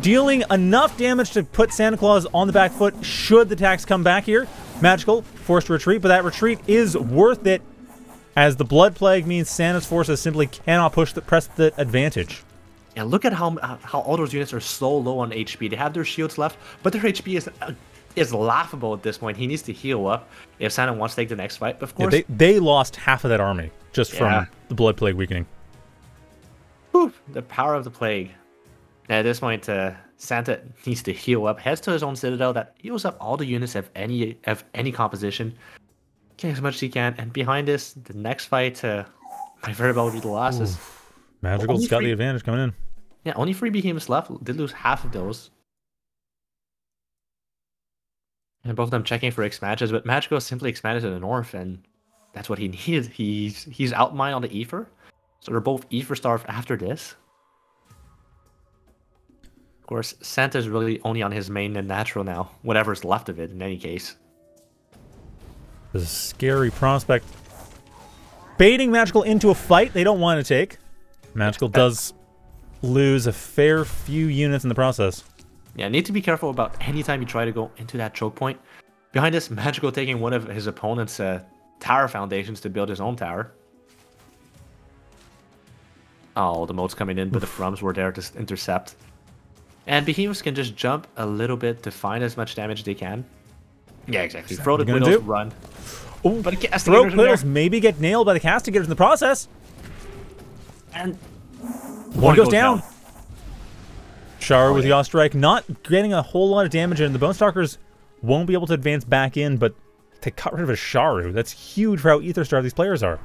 dealing enough damage to put Santa Claus on the back foot should the attacks come back here. Magical forced retreat, but that retreat is worth it as the Blood Plague means Santa's forces simply cannot push the press the advantage. And look at how uh, how all those units are so low on HP. They have their shields left, but their HP is uh, is laughable at this point. He needs to heal up if Santa wants to take the next fight. But of Yeah, course, they, they lost half of that army just Yeah. from the Blood Plague weakening. whew, the power of the plague. At this point, uh, Santa needs to heal up. Heads to his own citadel that heals up all the units of any of any composition. Getting as much as he can. And behind this, the next fight uh, might very well be the last. Is Magical's got three- the advantage coming in. Yeah, only three behemoths left. Did lose half of those. And both of them checking for X matches, but Magical simply expanded to the north, and that's what he *laughs* needed. He's he's outmined on the Ether. So they're both Ether starved after this. Of course, Santa's really only on his main and natural now. Whatever's left of it in any case. This is a scary prospect. Baiting Magical into a fight they don't want to take. Magical does lose a fair few units in the process. Yeah, need to be careful about any time you try to go into that choke point. Behind this, Magical taking one of his opponent's uh, tower foundations to build his own tower. Oh, the moats coming in, but the Thrums were there to intercept. And Behemoths can just jump a little bit to find as much damage they can. Yeah, exactly. Throw the what widows, do? run. Oh, But the throw castigators are maybe get nailed by the castigators in the process. And One goes down. Sharu with the Yaw Strike not getting a whole lot of damage in. The Bone Stalkers won't be able to advance back in, but to cut rid of a Sharu, that's huge for how Ether Star these players are.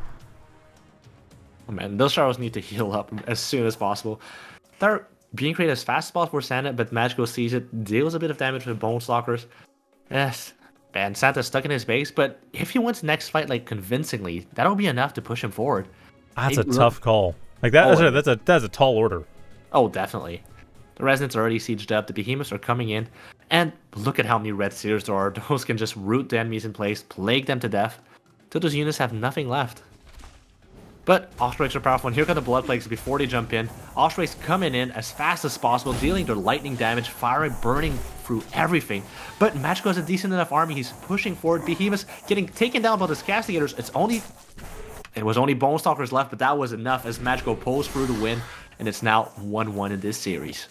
Oh man, those Shadows need to heal up as soon as possible. They're being created as fast as possible for Santa, but Magical sees it, deals a bit of damage with Bone Stalkers. Yes, and Santa's stuck in his base, but if he wins next fight like convincingly, that'll be enough to push him forward. That's a tough call. Like that, Oh, that's, a, that's a that's a tall order. Oh, definitely. The Resonance are already sieged up, the Behemoths are coming in, and look at how many Red Seers there are. *laughs* Those can just root the enemies in place, plague them to death, till those units have nothing left. But Ospreys are powerful, and here come the Blood Plagues before they jump in. Ospreys coming in as fast as possible, dealing their lightning damage, firing, burning through everything. But Magical has a decent enough army, he's pushing forward. Behemoths getting taken down by the Castigators. It's only it was only Bone Stalkers left, but that was enough as Magical pulls through to win, and it's now 1 1 in this series.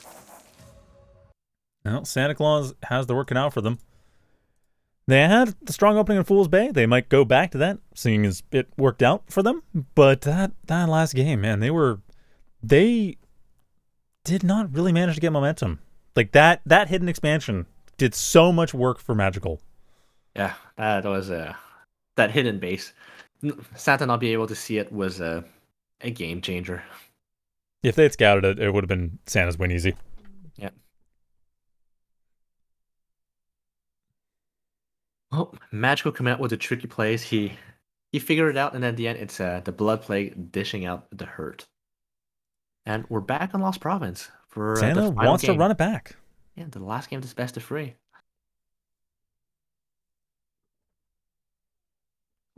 Well, Santa Claus has the working out for them. They had the strong opening in Fool's Bay. They might go back to that, seeing as it worked out for them. But that that last game, man, they were they did not really manage to get momentum. Like that that hidden expansion did so much work for Magical. Yeah, that was uh, that hidden base. Santa not being able to see it was a, a game changer. If they had scouted it, it would have been Santa's win easy. Yeah. Oh, Magical coming out with the tricky plays. He he figured it out, and at the end, it's uh, the Blood Plague dishing out the hurt. And we're back on Lost Province for uh, Santa wants to run it back. Yeah, the last game is best of three.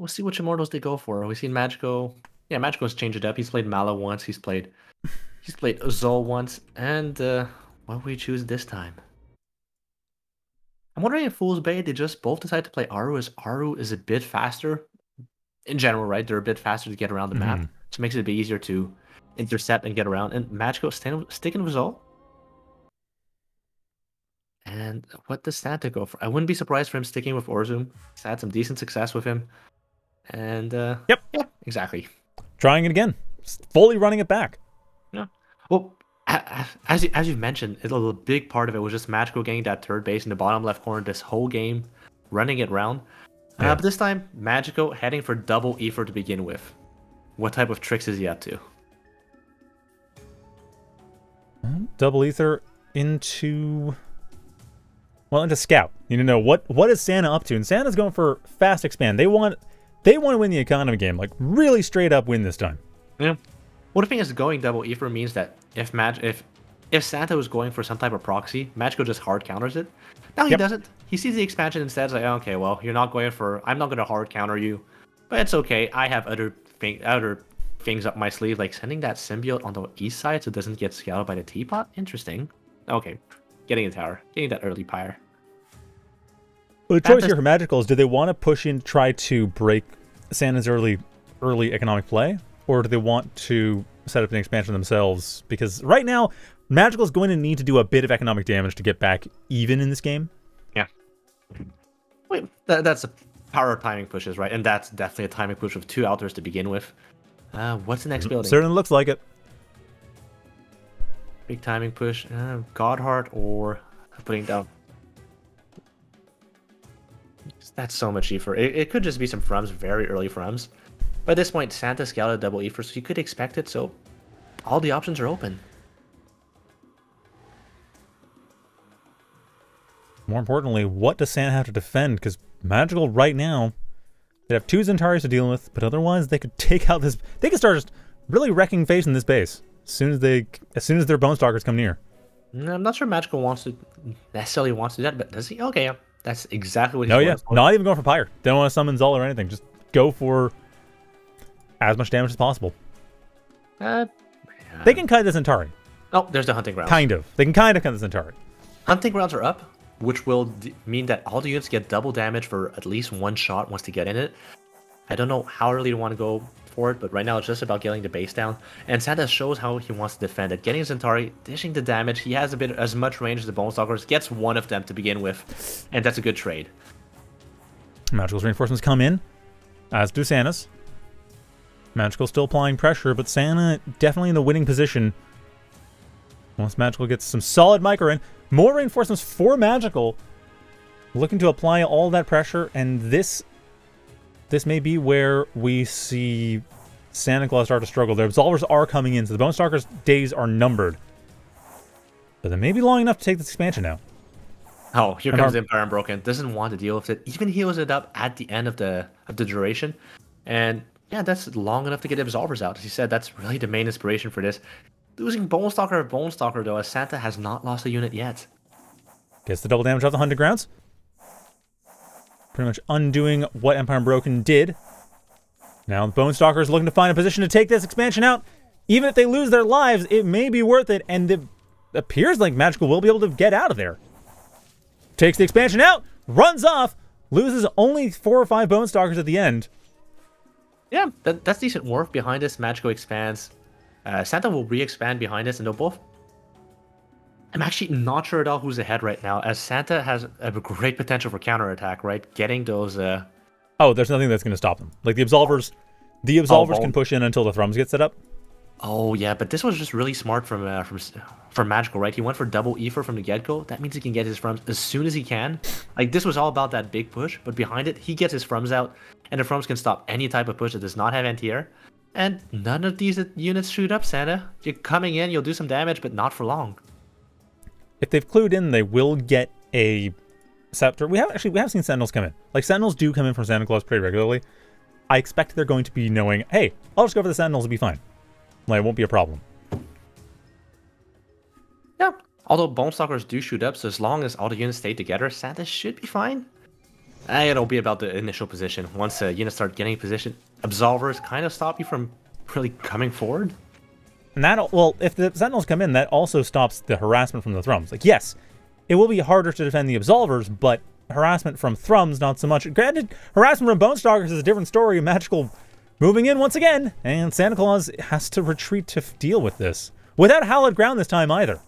we'll see which immortals they go for. We've seen Magico. Yeah, Magico's changed it up. He's played Mala once. He's played he's played Xol once. And uh, what will we choose this time? I'm wondering if Fool's Bay they just both decide to play Aru as Aru is a bit faster in general, right? They're a bit faster to get around the map, Mhm. which makes it a bit easier to intercept and get around. And Magico stand, sticking with Xol. And what does Santa go for? I wouldn't be surprised for him sticking with Orzum. He's had some decent success with him. And uh Yep. yeah, exactly. Trying it again. Fully running it back. Yeah. Well, as you, as you've mentioned, it, a big part of it was just Magical getting that third base in the bottom left corner this whole game, running it round. Yeah. Uh, but this time, Magical heading for double Ether to begin with. What type of tricks is he up to? Double ether into well into scout. You know what what is Santa up to? And Santa's going for fast expand. They want they want to win the economy game, like really straight up win this time. Yeah. The thing is, going double Ether means that if Mag- if if Santa was going for some type of proxy, Magico just hard counters it. Now he Yep. doesn't. He sees the expansion instead. It's like, okay, well, you're not going for. I'm not going to hard counter you, but it's okay. I have other thing, other things up my sleeve, like sending that symbiote on the east side so it doesn't get scouted by the teapot. Interesting. Okay, getting a tower, getting that early pyre. Well, the choice here for Magical is do they want to push in, try to break Santa's early early economic play, or do they want to set up an expansion themselves? Because right now, Magical is going to need to do a bit of economic damage to get back even in this game. Yeah. Wait, that, that's a power timing pushes, right? And that's definitely a timing push with two altars to begin with. Uh, what's the next building? Certainly looks like it. Big timing push. Uh, Godheart or putting down. That's so much Ether. It, it could just be some Thrums, very early Thrums. By this point, Santa scouted double E Ether, so you could expect it, so all the options are open. More importantly, what does Santa have to defend? Because Magical right now, they have two Zentaris to deal with, but otherwise they could *laughs* take out this. They could start just really wrecking face in this base as soon as they, as soon as their Bone Stalkers come near. Mm, I'm not sure Magical wants to necessarily wants to do that, but does he? Okay, yeah. That's exactly what he's No, yeah, not even going for Pyre. They don't want to summon Xol or anything. Just go for as much damage as possible. Uh, They can kite the Zentari, oh, there's the hunting grounds. kind of. They can kind of cut the Zentari. Hunting grounds are up, which will d- mean that all the units get double damage for at least one shot once they get in it. I don't know how early you want to go for it, but right now it's just about getting the base down. And Santa shows how he wants to defend it. Getting Zentari, dishing the damage. He has a bit as much range as the Bone Stalkers. Gets one of them to begin with, and that's a good trade. Magical's reinforcements come in, as do Santa's. Magical still applying pressure, but Santa definitely in the winning position. Once Magical gets some solid micro in, more reinforcements for Magical, looking to apply all that pressure, and this this may be where we see Santa Claus start to struggle. Their absolvers are coming in, so the Bone Stalkers' days are numbered. But they may be long enough to take this expansion now. Oh, here And comes our- Empire Unbroken. Doesn't want to deal with it. Even heals it up at the end of the of the duration. And yeah, that's long enough to get Absolvers out. As he said, that's really the main inspiration for this. Losing Bone Stalker Bone Stalker though, as Santa has not lost a unit yet. Gets the double damage off the hunting grounds. Pretty much undoing what Empire Broken did. Now Bone Stalkers looking to find a position to take this expansion out. Even if they lose their lives, it may be worth it, and it appears like Magical will be able to get out of there. Takes the expansion out, runs off, loses only four or five Bone Stalkers at the end. Yeah, that, that's decent work behind this. Magical expands. Uh, Santa will re-expand behind this, and they'll both. I'm actually not sure at all who's ahead right now, as Santa has a great potential for counterattack, right? Getting those. Uh, Oh, there's nothing that's going to stop them. Like the Absolvers, the Absolvers well- can push in until the Thrums get set up. Oh yeah, but this was just really smart from uh, from from Magical, right? He went for double Ether from the get go. That means he can get his thrums as soon as he can. Like this was all about that big push, but behind it, he gets his thrums out, and the thrums can stop any type of push that does not have anti-air. And none of these units shoot up, Santa. You're coming in, you'll do some damage, but not for long. if they've clued in, they will get a scepter. We have actually we have seen Sentinels come in. Like Sentinels do come in from Santa Claus pretty regularly. I expect they're going to be knowing, hey, I'll just go for the Sentinels and be fine. Like it won't be a problem. Yeah. Although Bone Stalkers do shoot up, so as long as all the units stay together, Santa should be fine. Eh, it'll be about the initial position. Once uh, units start getting position, absolvers kind of stop you from really coming forward. And that, well, if the Sentinels come in, that also stops the harassment from the Thrums. Like, yes, it will be harder to defend the Absolvers, but harassment from Thrums, not so much. Granted, harassment from Bone Stalkers is a different story. Magical moving in once again, and Santa Claus has to retreat to deal with this. Without hallowed ground this time either.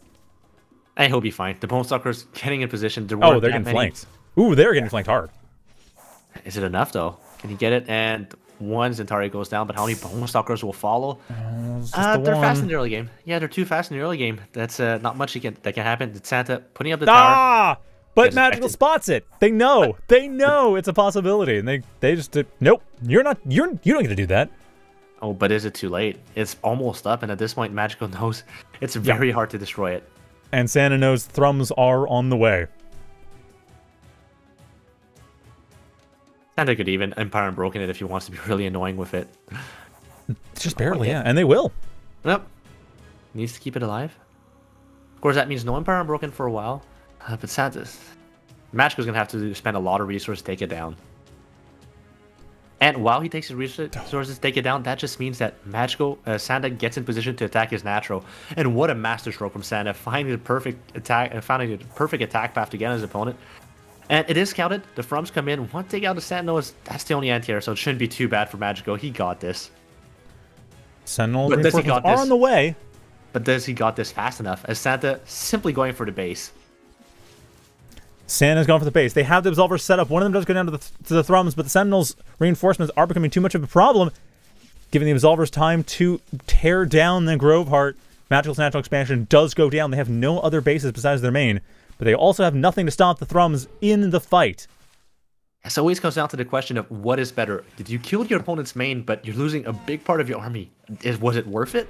And he'll be fine. The Bone Stalkers getting in position. There Oh, they're getting many- flanked. Ooh, they're getting flanked hard. Is it enough though? Can he get it? And one Zentari goes down, but how many Bone Stalkers will follow? Just Uh, the they're fast one. in the early game. Yeah, they're too fast in the early game. That's uh, not much you can, that can happen. It's Santa putting up the tower. But Magical *laughs* spots it. They know. They know it's a possibility, and they they just did, nope. You're not. You're you don't get to do that. Oh, but is it too late? It's almost up, and at this point, Magical *laughs* knows it's very hard to destroy it. And Santa knows Thrums are on the way. Santa could even Empire Unbroken it if he wants to be *laughs* really annoying with it. Just barely, yeah. And they will. Nope. Needs to keep it alive. Of course, that means no Empire Unbroken for a while. Uh, but Santa's. Magical's gonna have to spend a lot of resources to take it down. And while he takes his resources to take it down, that just means that Magical uh, Santa gets in position to attack his natural. And what a masterstroke from Santa, finding the perfect attack, uh, finding the perfect attack path to get on his opponent. And it is counted. The Thrums come in. One take out the is That's the only anti-air, so it shouldn't be too bad for Magical. He got this. Sentinel But does he got are this? on the way. But does he got this fast enough? As Santa simply going for the base. Santa's gone for the base. They have the Absolvers set up. One of them does go down to the, to the Thrums, but the Sentinels' reinforcements are becoming too much of a problem, giving the Absolvers time to tear down the Grove Heart. Magical's natural expansion does go down. They have no other bases besides their main, but they also have nothing to stop the Thrums in the fight. It always comes down to the question of what is better. Did you kill your opponent's main, but you're losing a big part of your army? Is was it worth it?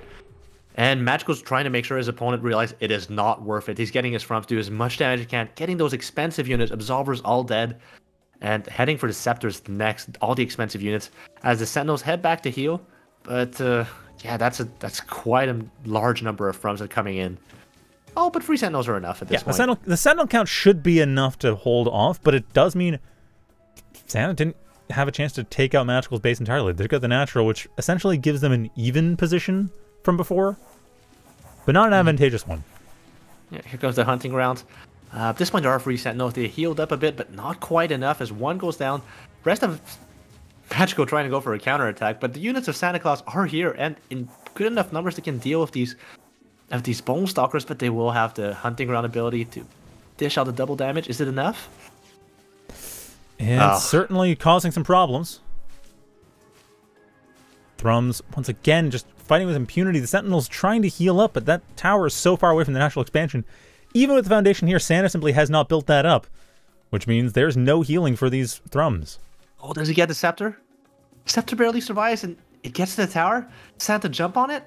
And Magical's trying to make sure his opponent realizes it is not worth it. He's getting his front to do as much damage as he can, getting those expensive units, Absolvers all dead, and heading for the Scepters next, all the expensive units, as the Sentinels head back to heal. But uh, yeah, that's a that's quite a large number of Thrums that are coming in. Oh, but free Sentinels are enough at this Yeah, the point. Sentinel, the Sentinel count should be enough to hold off, but it does mean Santa didn't have a chance to take out Magical's base entirely. They've got the natural, which essentially gives them an even position from before, but not an advantageous one. Yeah, here comes the hunting ground. Uh, at this point, there are free sentinels. They healed up a bit, but not quite enough as one goes down. Rest of Magical trying to go for a counterattack, but the units of Santa Claus are here and in good enough numbers they can deal with these of these bone stalkers, but they will have the hunting ground ability to dish out the double damage. Is it enough? It's Oh. certainly causing some problems. Thrums, once again, just fighting with impunity. The Sentinel's trying to heal up, but that tower is so far away from the natural expansion. Even with the foundation here, Santa simply has not built that up, which means there's no healing for these Thrums. Oh, does he get the scepter? Scepter barely survives and it gets to the tower. Santa jump on it.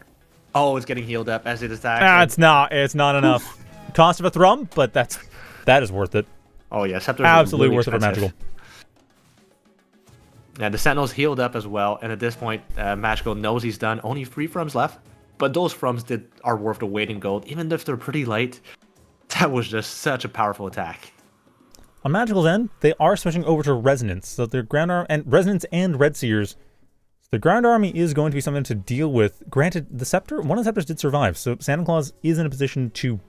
Oh, it's getting healed up as it attacks. Ah, it's not. It's not enough. Cost of a Thrum, but that's that is worth it. oh yeah, scepter. Absolutely worth it for magical. Yeah, the Sentinel's healed up as well, and at this point, uh, Magical knows he's done. Only three Thrums left, but those Thrums did are worth the weight in gold, even if they're pretty light. *laughs* That was just such a powerful attack. On Magical's end, they are switching over to Resonance, so their ground arm and Resonance and Red Seers. The ground army is going to be something to deal with. Granted, the scepter, one of the scepters did survive, so Santa Claus is in a position to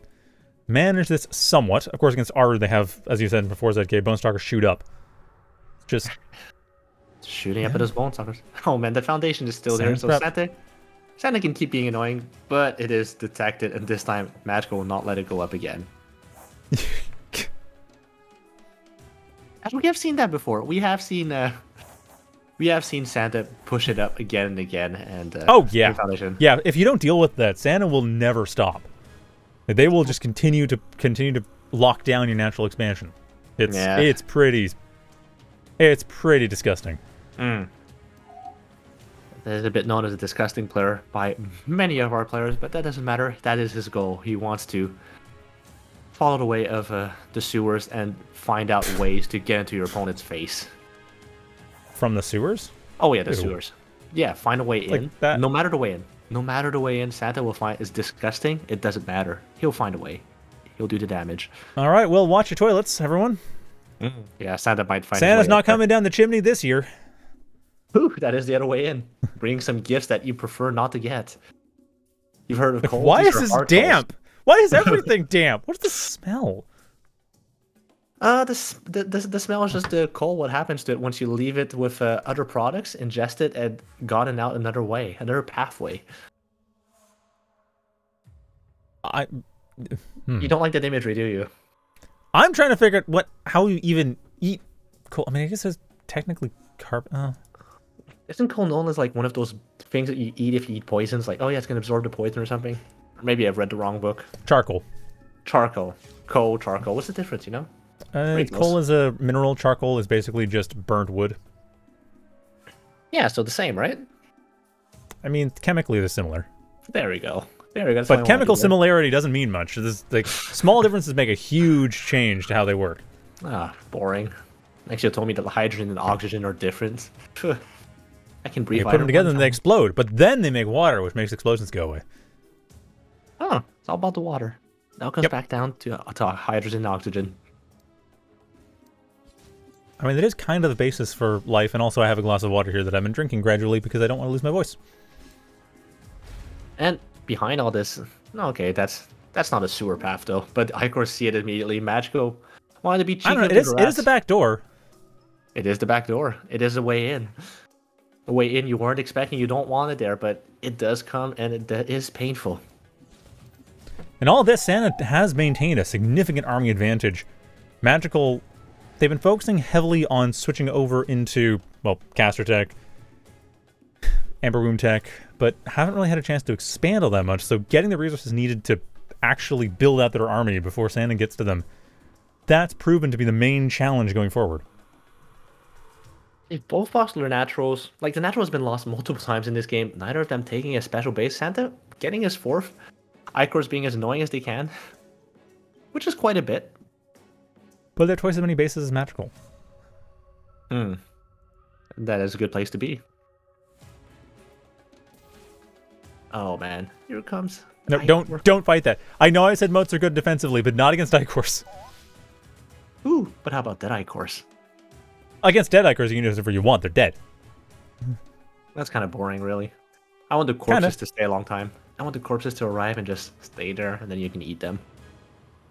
manage this somewhat. Of course, against Aru, they have, as you said before, ZK, Bone Stalker shoot up. Just Shooting up at his bone suckers. *laughs* Oh man, the foundation is still there, Santa's so prep. Santa, Santa can keep being annoying, but it is detected, and this time Magical will not let it go up again. *laughs* As we have seen that before, we have seen uh, *laughs* we have seen Santa push it up again and again, and uh, Oh, yeah. foundation. yeah, if you don't deal with that, Santa will never stop. They will just continue to continue to lock down your natural expansion. It's Yeah. it's pretty it's pretty disgusting. That is a bit known as a disgusting player by many of our players, but that doesn't matter. That is his goal. He wants to follow the way of uh, the sewers and find out ways to get into your opponent's face. From the sewers? Oh yeah, the Ew. sewers. Yeah, find a way Like in. that- No matter the way in. No matter the way in, Santa will find is disgusting. It doesn't matter. He'll find a way. He'll do the damage. All right, well, watch your toilets, everyone. Yeah, Santa might find. his Santa's way not up there. coming down the chimney this year. Ooh, that is the other way in. Bring some gifts that you prefer not to get. You've heard of cold. Why is this damp? Why is *laughs* everything damp? What's the smell? Uh, the, the the the smell is just the coal. What happens to it once you leave it with uh, other products, ingest it, and gotten out another way, another pathway? I Hmm. You don't like that imagery, do you? I'm trying to figure out what how you even eat coal. I mean, I guess it's technically carb. Uh, Isn't coal known as like one of those things that you eat if you eat poisons? Like, oh yeah, it's gonna absorb the poison or something. Or maybe I've read the wrong book. charcoal. Charcoal, coal, charcoal. What's the difference? You know? Uh, coal is a mineral. Charcoal is basically just burnt wood. Yeah, so the same, right? I mean, chemically they're similar, There we go. There we go. That's but chemical hear. similarity doesn't mean much. This like small differences make a huge change to how they work. Ah, boring. Actually, you told me that the hydrogen and oxygen are different. *laughs* I can breathe. You put them together and they explode, but then they make water, which makes explosions go away. Oh, it's all about the water. Now it comes Yep. back down to, uh, to hydrogen and oxygen. I mean, that is kind of the basis for life, and also I have a glass of water here that I've been drinking gradually because I don't want to lose my voice. And behind all this, okay, that's that's not a sewer path though. But I of course see it immediately. Magico wanted to be cheeky. I don't know. It is, it is the back door. It is the back door. It is a way in. A way in you weren't expecting. You don't want it there, but it does come, and it is painful. And all this, Santa has maintained a significant army advantage. Magical, they've been focusing heavily on switching over into, well, caster tech, amber womb tech, but haven't really had a chance to expand all that much, so getting the resources needed to actually build out their army before Santa gets to them, that's proven to be the main challenge going forward. If both Foxler are Naturals, like the Natural has been lost multiple times in this game, neither of them taking a special base. Santa getting his fourth, Ichors being as annoying as they can, *laughs* which is quite a bit. But they're twice as many bases as magical. Hmm. That is a good place to be. Oh man, here it comes. No, don't don't fight that. I know I said moats are good defensively, but not against Ichors. Ooh, but how about that Ichors? Against dead Ichors, you can do whatever you want. They're dead. That's kind of boring, really. I want the Kinda. corpses to stay a long time. I want the corpses to arrive and just stay there, and then you can eat them.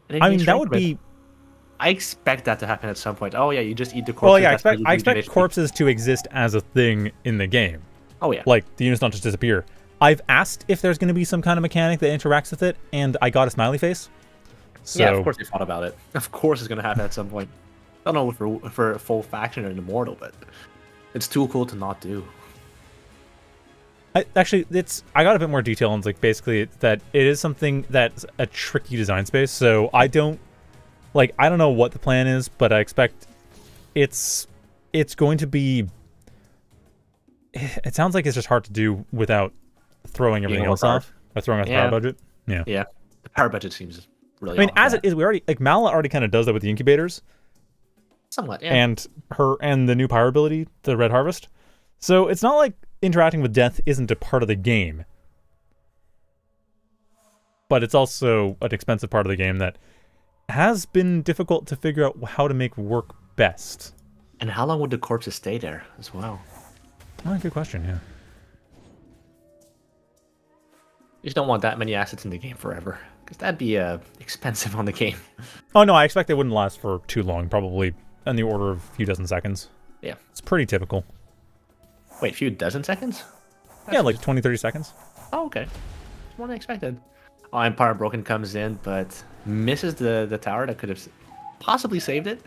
And I mean, that would be I expect that to happen at some point. Oh yeah, you just eat the corpses. Well, yeah, I expect I expect corpses to exist as a thing in the game. Oh yeah. Like the units don't just disappear. I've asked if there's going to be some kind of mechanic that interacts with it, and I got a smiley face. So yeah, of course they thought about it. Of course it's gonna happen at some point. I don't know for for a full faction or an immortal, but it's too cool to not do. I, actually, it's I got a bit more detail on like basically that it is something that's a tricky design space. So I don't like I don't know what the plan is, but I expect it's it's going to be. It sounds like it's just hard to do without throwing everything else off or throwing the Yeah. power budget. Yeah. Yeah, the power budget seems really. I mean, as it is, we already like Mala already kind of does that with the incubators somewhat. Yeah. and her and the new power ability, the Red Harvest. So it's not like interacting with death isn't a part of the game, but it's also an expensive part of the game that has been difficult to figure out how to make work best. and how long would the corpses stay there as well? Oh, good question. Yeah. You just don't want that many assets in the game forever, because that'd be uh, *laughs* expensive on the game. Oh no, I expect they wouldn't last for too long. Probably in the order of a few dozen seconds. Yeah. It's pretty typical. Wait, a few dozen seconds? yeah, like 20, 30 seconds. Oh, okay. It's more than expected. Oh, Empire Broken comes in, but misses the, the tower that could have possibly saved it.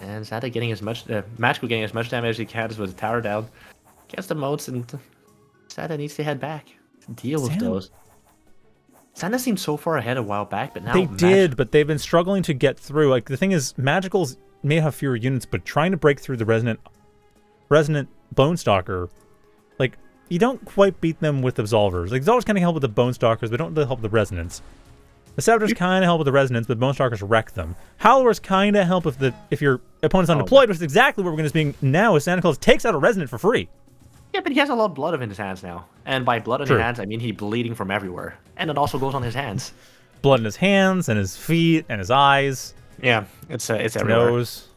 And Zata getting as much, uh, Magical getting as much damage as he can with the tower down. Gets the moats, and Zata needs to head back to deal with those. Santa seemed so far ahead a while back, but now They did, but they've been struggling to get through. Like the thing is, magicals may have fewer units, but trying to break through the resonant, resonant bone stalker, like you don't quite beat them with absolvers. Like absolvers kind of help with the bone stalkers, but don't really help with the resonance. The saboteurs kind of help with the resonance, but bone stalkers wreck them. Howlers kind of help if the if your opponent's Oh, undeployed, which is exactly what we're going to be now. Is Santa Claus takes out a resonant for free. Yeah, but he has a lot of blood in his hands now. And by blood in True. his hands, I mean he bleeding from everywhere. And it also goes on his hands. blood in his hands and his feet and his eyes, Yeah, it's uh, it's his everywhere. nose.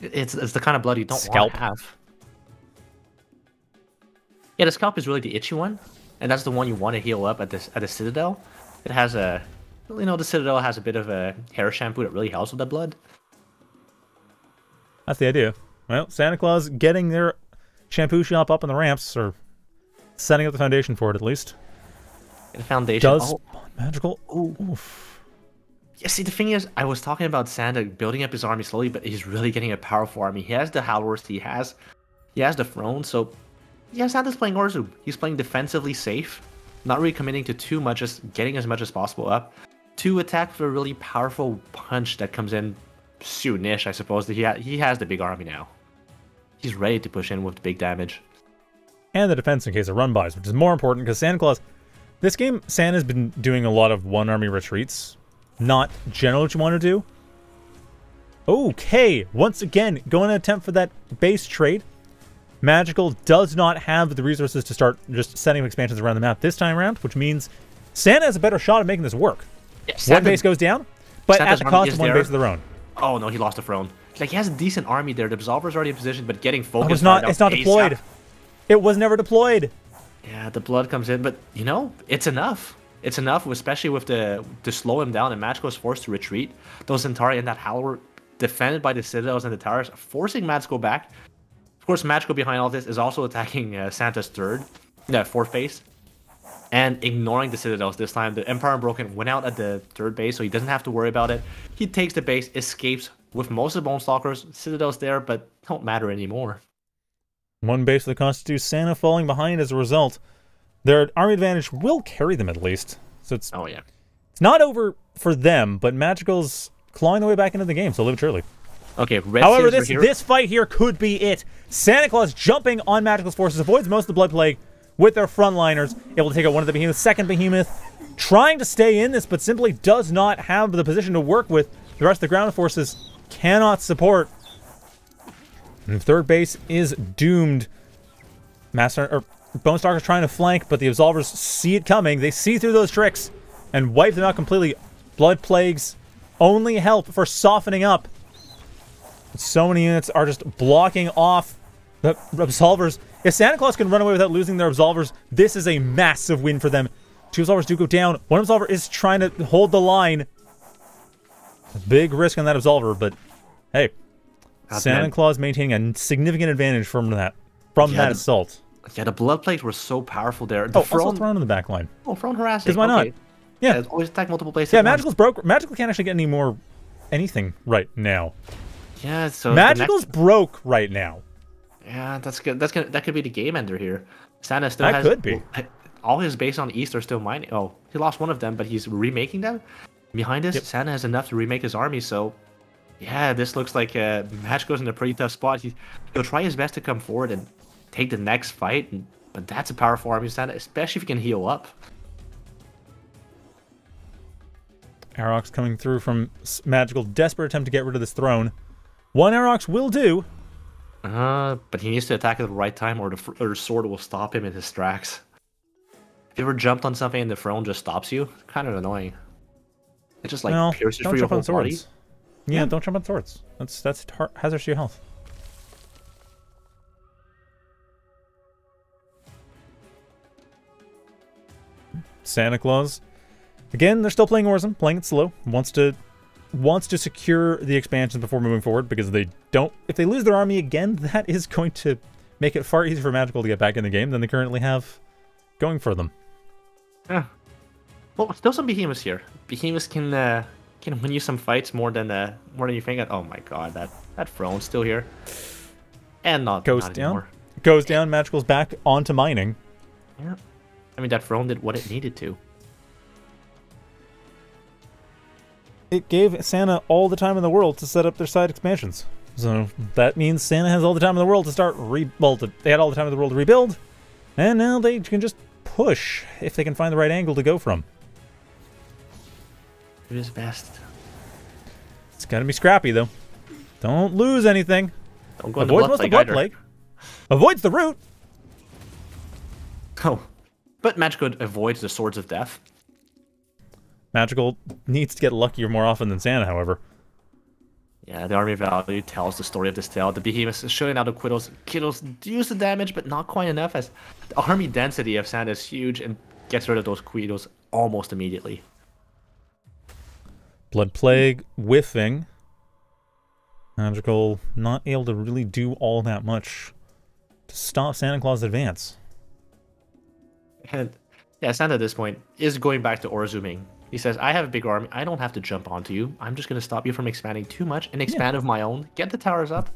It's it's the kind of blood you don't Scalp. want to have. Yeah, the scalp is really the itchy one, and that's the one you want to heal up at this at the citadel. It has a, you know, the citadel has a bit of a hair shampoo that really helps with the blood. That's the idea. Well, Santa Claus getting their shampoo shop up on the ramps, or setting up the foundation for it at least. The foundation. Does oh, magical? Ooh. Oof. Yeah, see, the thing is, I was talking about Santa building up his army slowly, but he's really getting a powerful army. He has the Howlers, he has, he has the throne. So, yeah, Santa's playing Orzum. He's playing defensively safe, not really committing to too much, just getting as much as possible up. To attack with a really powerful punch that comes in soonish, I suppose. That he ha- he has the big army now. He's ready to push in with the big damage. and the defense in case of run bys, which is more important because Santa Claus. This game, Santa's been doing a lot of one army retreats, not generally what you want to do. Okay, once again, going to attempt for that base trade. Magical does not have the resources to start just setting expansions around the map this time around, which means Santa has a better shot at making this work. Yeah, One Santa- base goes down, but Santa's at the cost of one there. base of their own. Oh no, he lost the throne. Like he has a decent army there. The Absolver's already in position, but getting focused. it's not. It's not deployed. It was never deployed. Yeah, the blood comes in, but you know, it's enough. It's enough, especially with the to slow him down, and Magical is forced to retreat. Those Zentari and that Howler defended by the Citadels and the towers, forcing Magical back. Of course, Magical behind all this is also attacking uh, Santa's third, no, fourth base, and ignoring the Citadels this time. The Empire Unbroken went out at the third base, so he doesn't have to worry about it. He takes the base, escapes with most of the Bone Stalkers. Citadels there, but don't matter anymore. One base of the Constitute, Santa falling behind as a result. Their army advantage will carry them at least. So it's Oh yeah. it's not over for them, but Magical's clawing their way back into the game, so live it truly. Okay, Red However, this this fight here could be it. Santa Claus jumping on Magical's forces, avoids most of the Blood Plague with their frontliners, able to take out one of the behemoths, second behemoth, trying to stay in this, but simply does not have the position to work with. The rest of the ground forces cannot support. And third base is doomed. Master or Bone Stalker's trying to flank, but the Absolvers see it coming. They see through those tricks and wipe them out completely. Blood plagues only help for softening up. So many units are just blocking off the Absolvers. If Santa Claus can run away without losing their Absolvers, this is a massive win for them. Two Absolvers do go down. One Absolver is trying to hold the line. Big risk on that Absolver, but hey, God, Santa man. Claus maintaining a significant advantage from that from Yeah, that the- assault. Yeah, the blood plagues were so powerful there. The Oh, also thrown in the back line. oh, throne harassing. Because why not? okay. Yeah. always attack multiple places. Yeah. Magical's broke. Magical can't actually get any more anything right now. Yeah, so Magical's next- broke right now. yeah, that's good. That's gonna that could be the game ender here. Santa still That has could be. all his base on the east are still mining. Oh, he lost one of them, but he's remaking them. Behind us, Yep. Santa has enough to remake his army. So, yeah, this looks like uh, Magical's in a pretty tough spot. He, he'll try his best to come forward and take the next fight. And, but that's a powerful army, Santa, especially if he can heal up. Arox coming through from Magical, desperate attempt to get rid of this throne. One Arox will do. Uh, but he needs to attack at the right time, or the or the sword will stop him in his tracks. If you ever jumped on something and the throne just stops you, kind of annoying. It just like well, pierces through your whole body. swords. Yeah, don't jump on swords. That's that's har- hazardous to your health. Santa Claus. Again, they're still playing Orzum, playing it slow. Wants to wants to secure the expansions before moving forward because they don't. If they lose their army again, *laughs* that is going to make it far easier for Magical to get back in the game than they currently have going for them. Yeah. Well, still some behemoths here. Behemoths can uh, can win you some fights more than uh, more than you think. Oh my god, that that throne's still here, and not Goes not down. anymore. Goes down. Magical's back onto mining. Yeah. I mean that throne did what it needed to. it gave Santa all the time in the world to set up their side expansions. So that means Santa has all the time in the world to start rebuild. They had all the time in the world to rebuild, and now they can just push if they can find the right angle to go from. Do his best. It's gonna be scrappy though. Don't lose anything. Don't go in the Avoids blood most of the plague blood plague. Avoids the root. Oh, but Magic avoids the swords of death. Magical needs to get luckier more often than Santa, however. Yeah, the army value tells the story of this tale. The behemoths is showing out the Quiddles. Kiddles use the damage, but not quite enough as the army density of Santa is huge and gets rid of those Quiddles almost immediately. Blood Plague whiffing. Magical not able to really do all that much to stop Santa Claus' advance. And yeah, Santa at this point is going back to Orzuming. He says, I have a big army. I don't have to jump onto you. I'm just going to stop you from expanding too much and expand yeah. of my own. Get the towers up.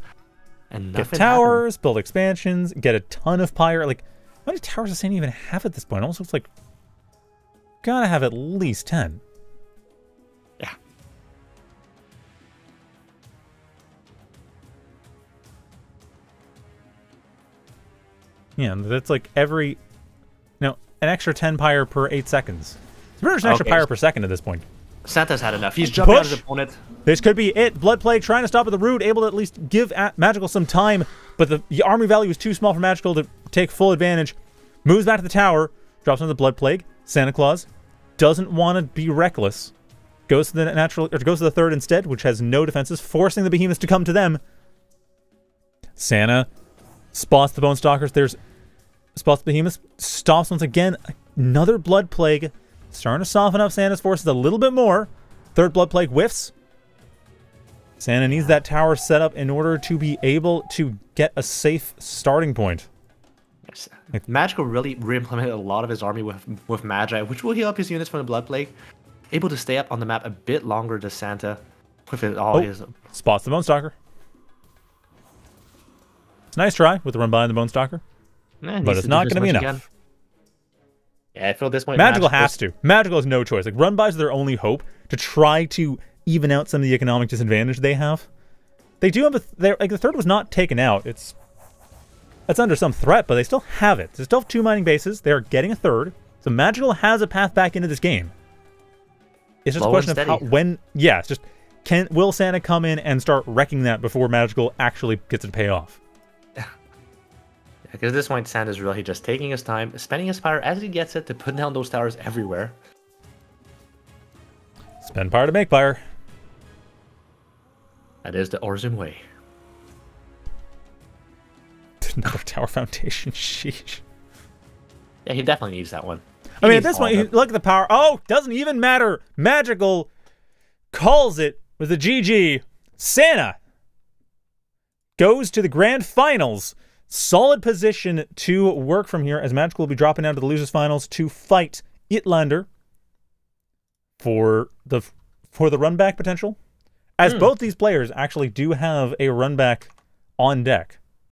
And Get towers, happened. build expansions, get a ton of pyre. Like, how many towers does Santa even have at this point? It almost looks like gotta have at least 10. Yeah, that's like every, you know, an extra 10 pyre per 8 seconds. It's pretty much an extra okay. pyre per second at this point. Santa's had enough. He's jumping Push. on his opponent. This could be it. Blood Plague trying to stop at the root, able to at least give Magical some time, but the, the army value is too small for Magical to take full advantage. Moves back to the tower, drops on the Blood Plague. Santa Claus doesn't want to be reckless. Goes to the natural, or goes to the third instead, which has no defenses, forcing the behemoths to come to them. Santa spots the Bone Stalkers. There's spots the behemoths, stops once again. Another Blood Plague Starting to soften up Santa's forces a little bit more. Third Blood Plague whiffs. Santa needs that tower set up in order to be able to get a safe starting point. Yes. Magical really re-implemented a lot of his army with with Magi, which will heal up his units from the Blood Plague. Able to stay up on the map a bit longer to Santa with it all oh, his... Spots the Bone Stalker. It's a nice try with the run by the Bone Stalker. But it's not going to be enough. Again. Yeah, I feel this point. Magical has to. Magical has no choice. Like run bys are their only hope to try to even out some of the economic disadvantage they have. They do have a they're like the third was not taken out. It's it's under some threat, but they still have it. They still have two mining bases. They're getting a third. So Magical has a path back into this game. It's just Low a question of how when yeah, it's just can will Santa come in and start wrecking that before Magical actually gets to pay off? Because at this point, Santa's really just taking his time, spending his power as he gets it to put down those towers everywhere. Spend power to make power. That is the Orzum way. *laughs* Another tower foundation, *laughs* sheesh. Yeah, he definitely needs that one. He I mean, at this point, look at the power. Oh, doesn't even matter. Magical calls it with a GG. Santa goes to the grand finals solid position to work from here as Magical will be dropping down to the losers finals to fight Itlander for the for the run back potential. As mm. both these players actually do have a run back on deck.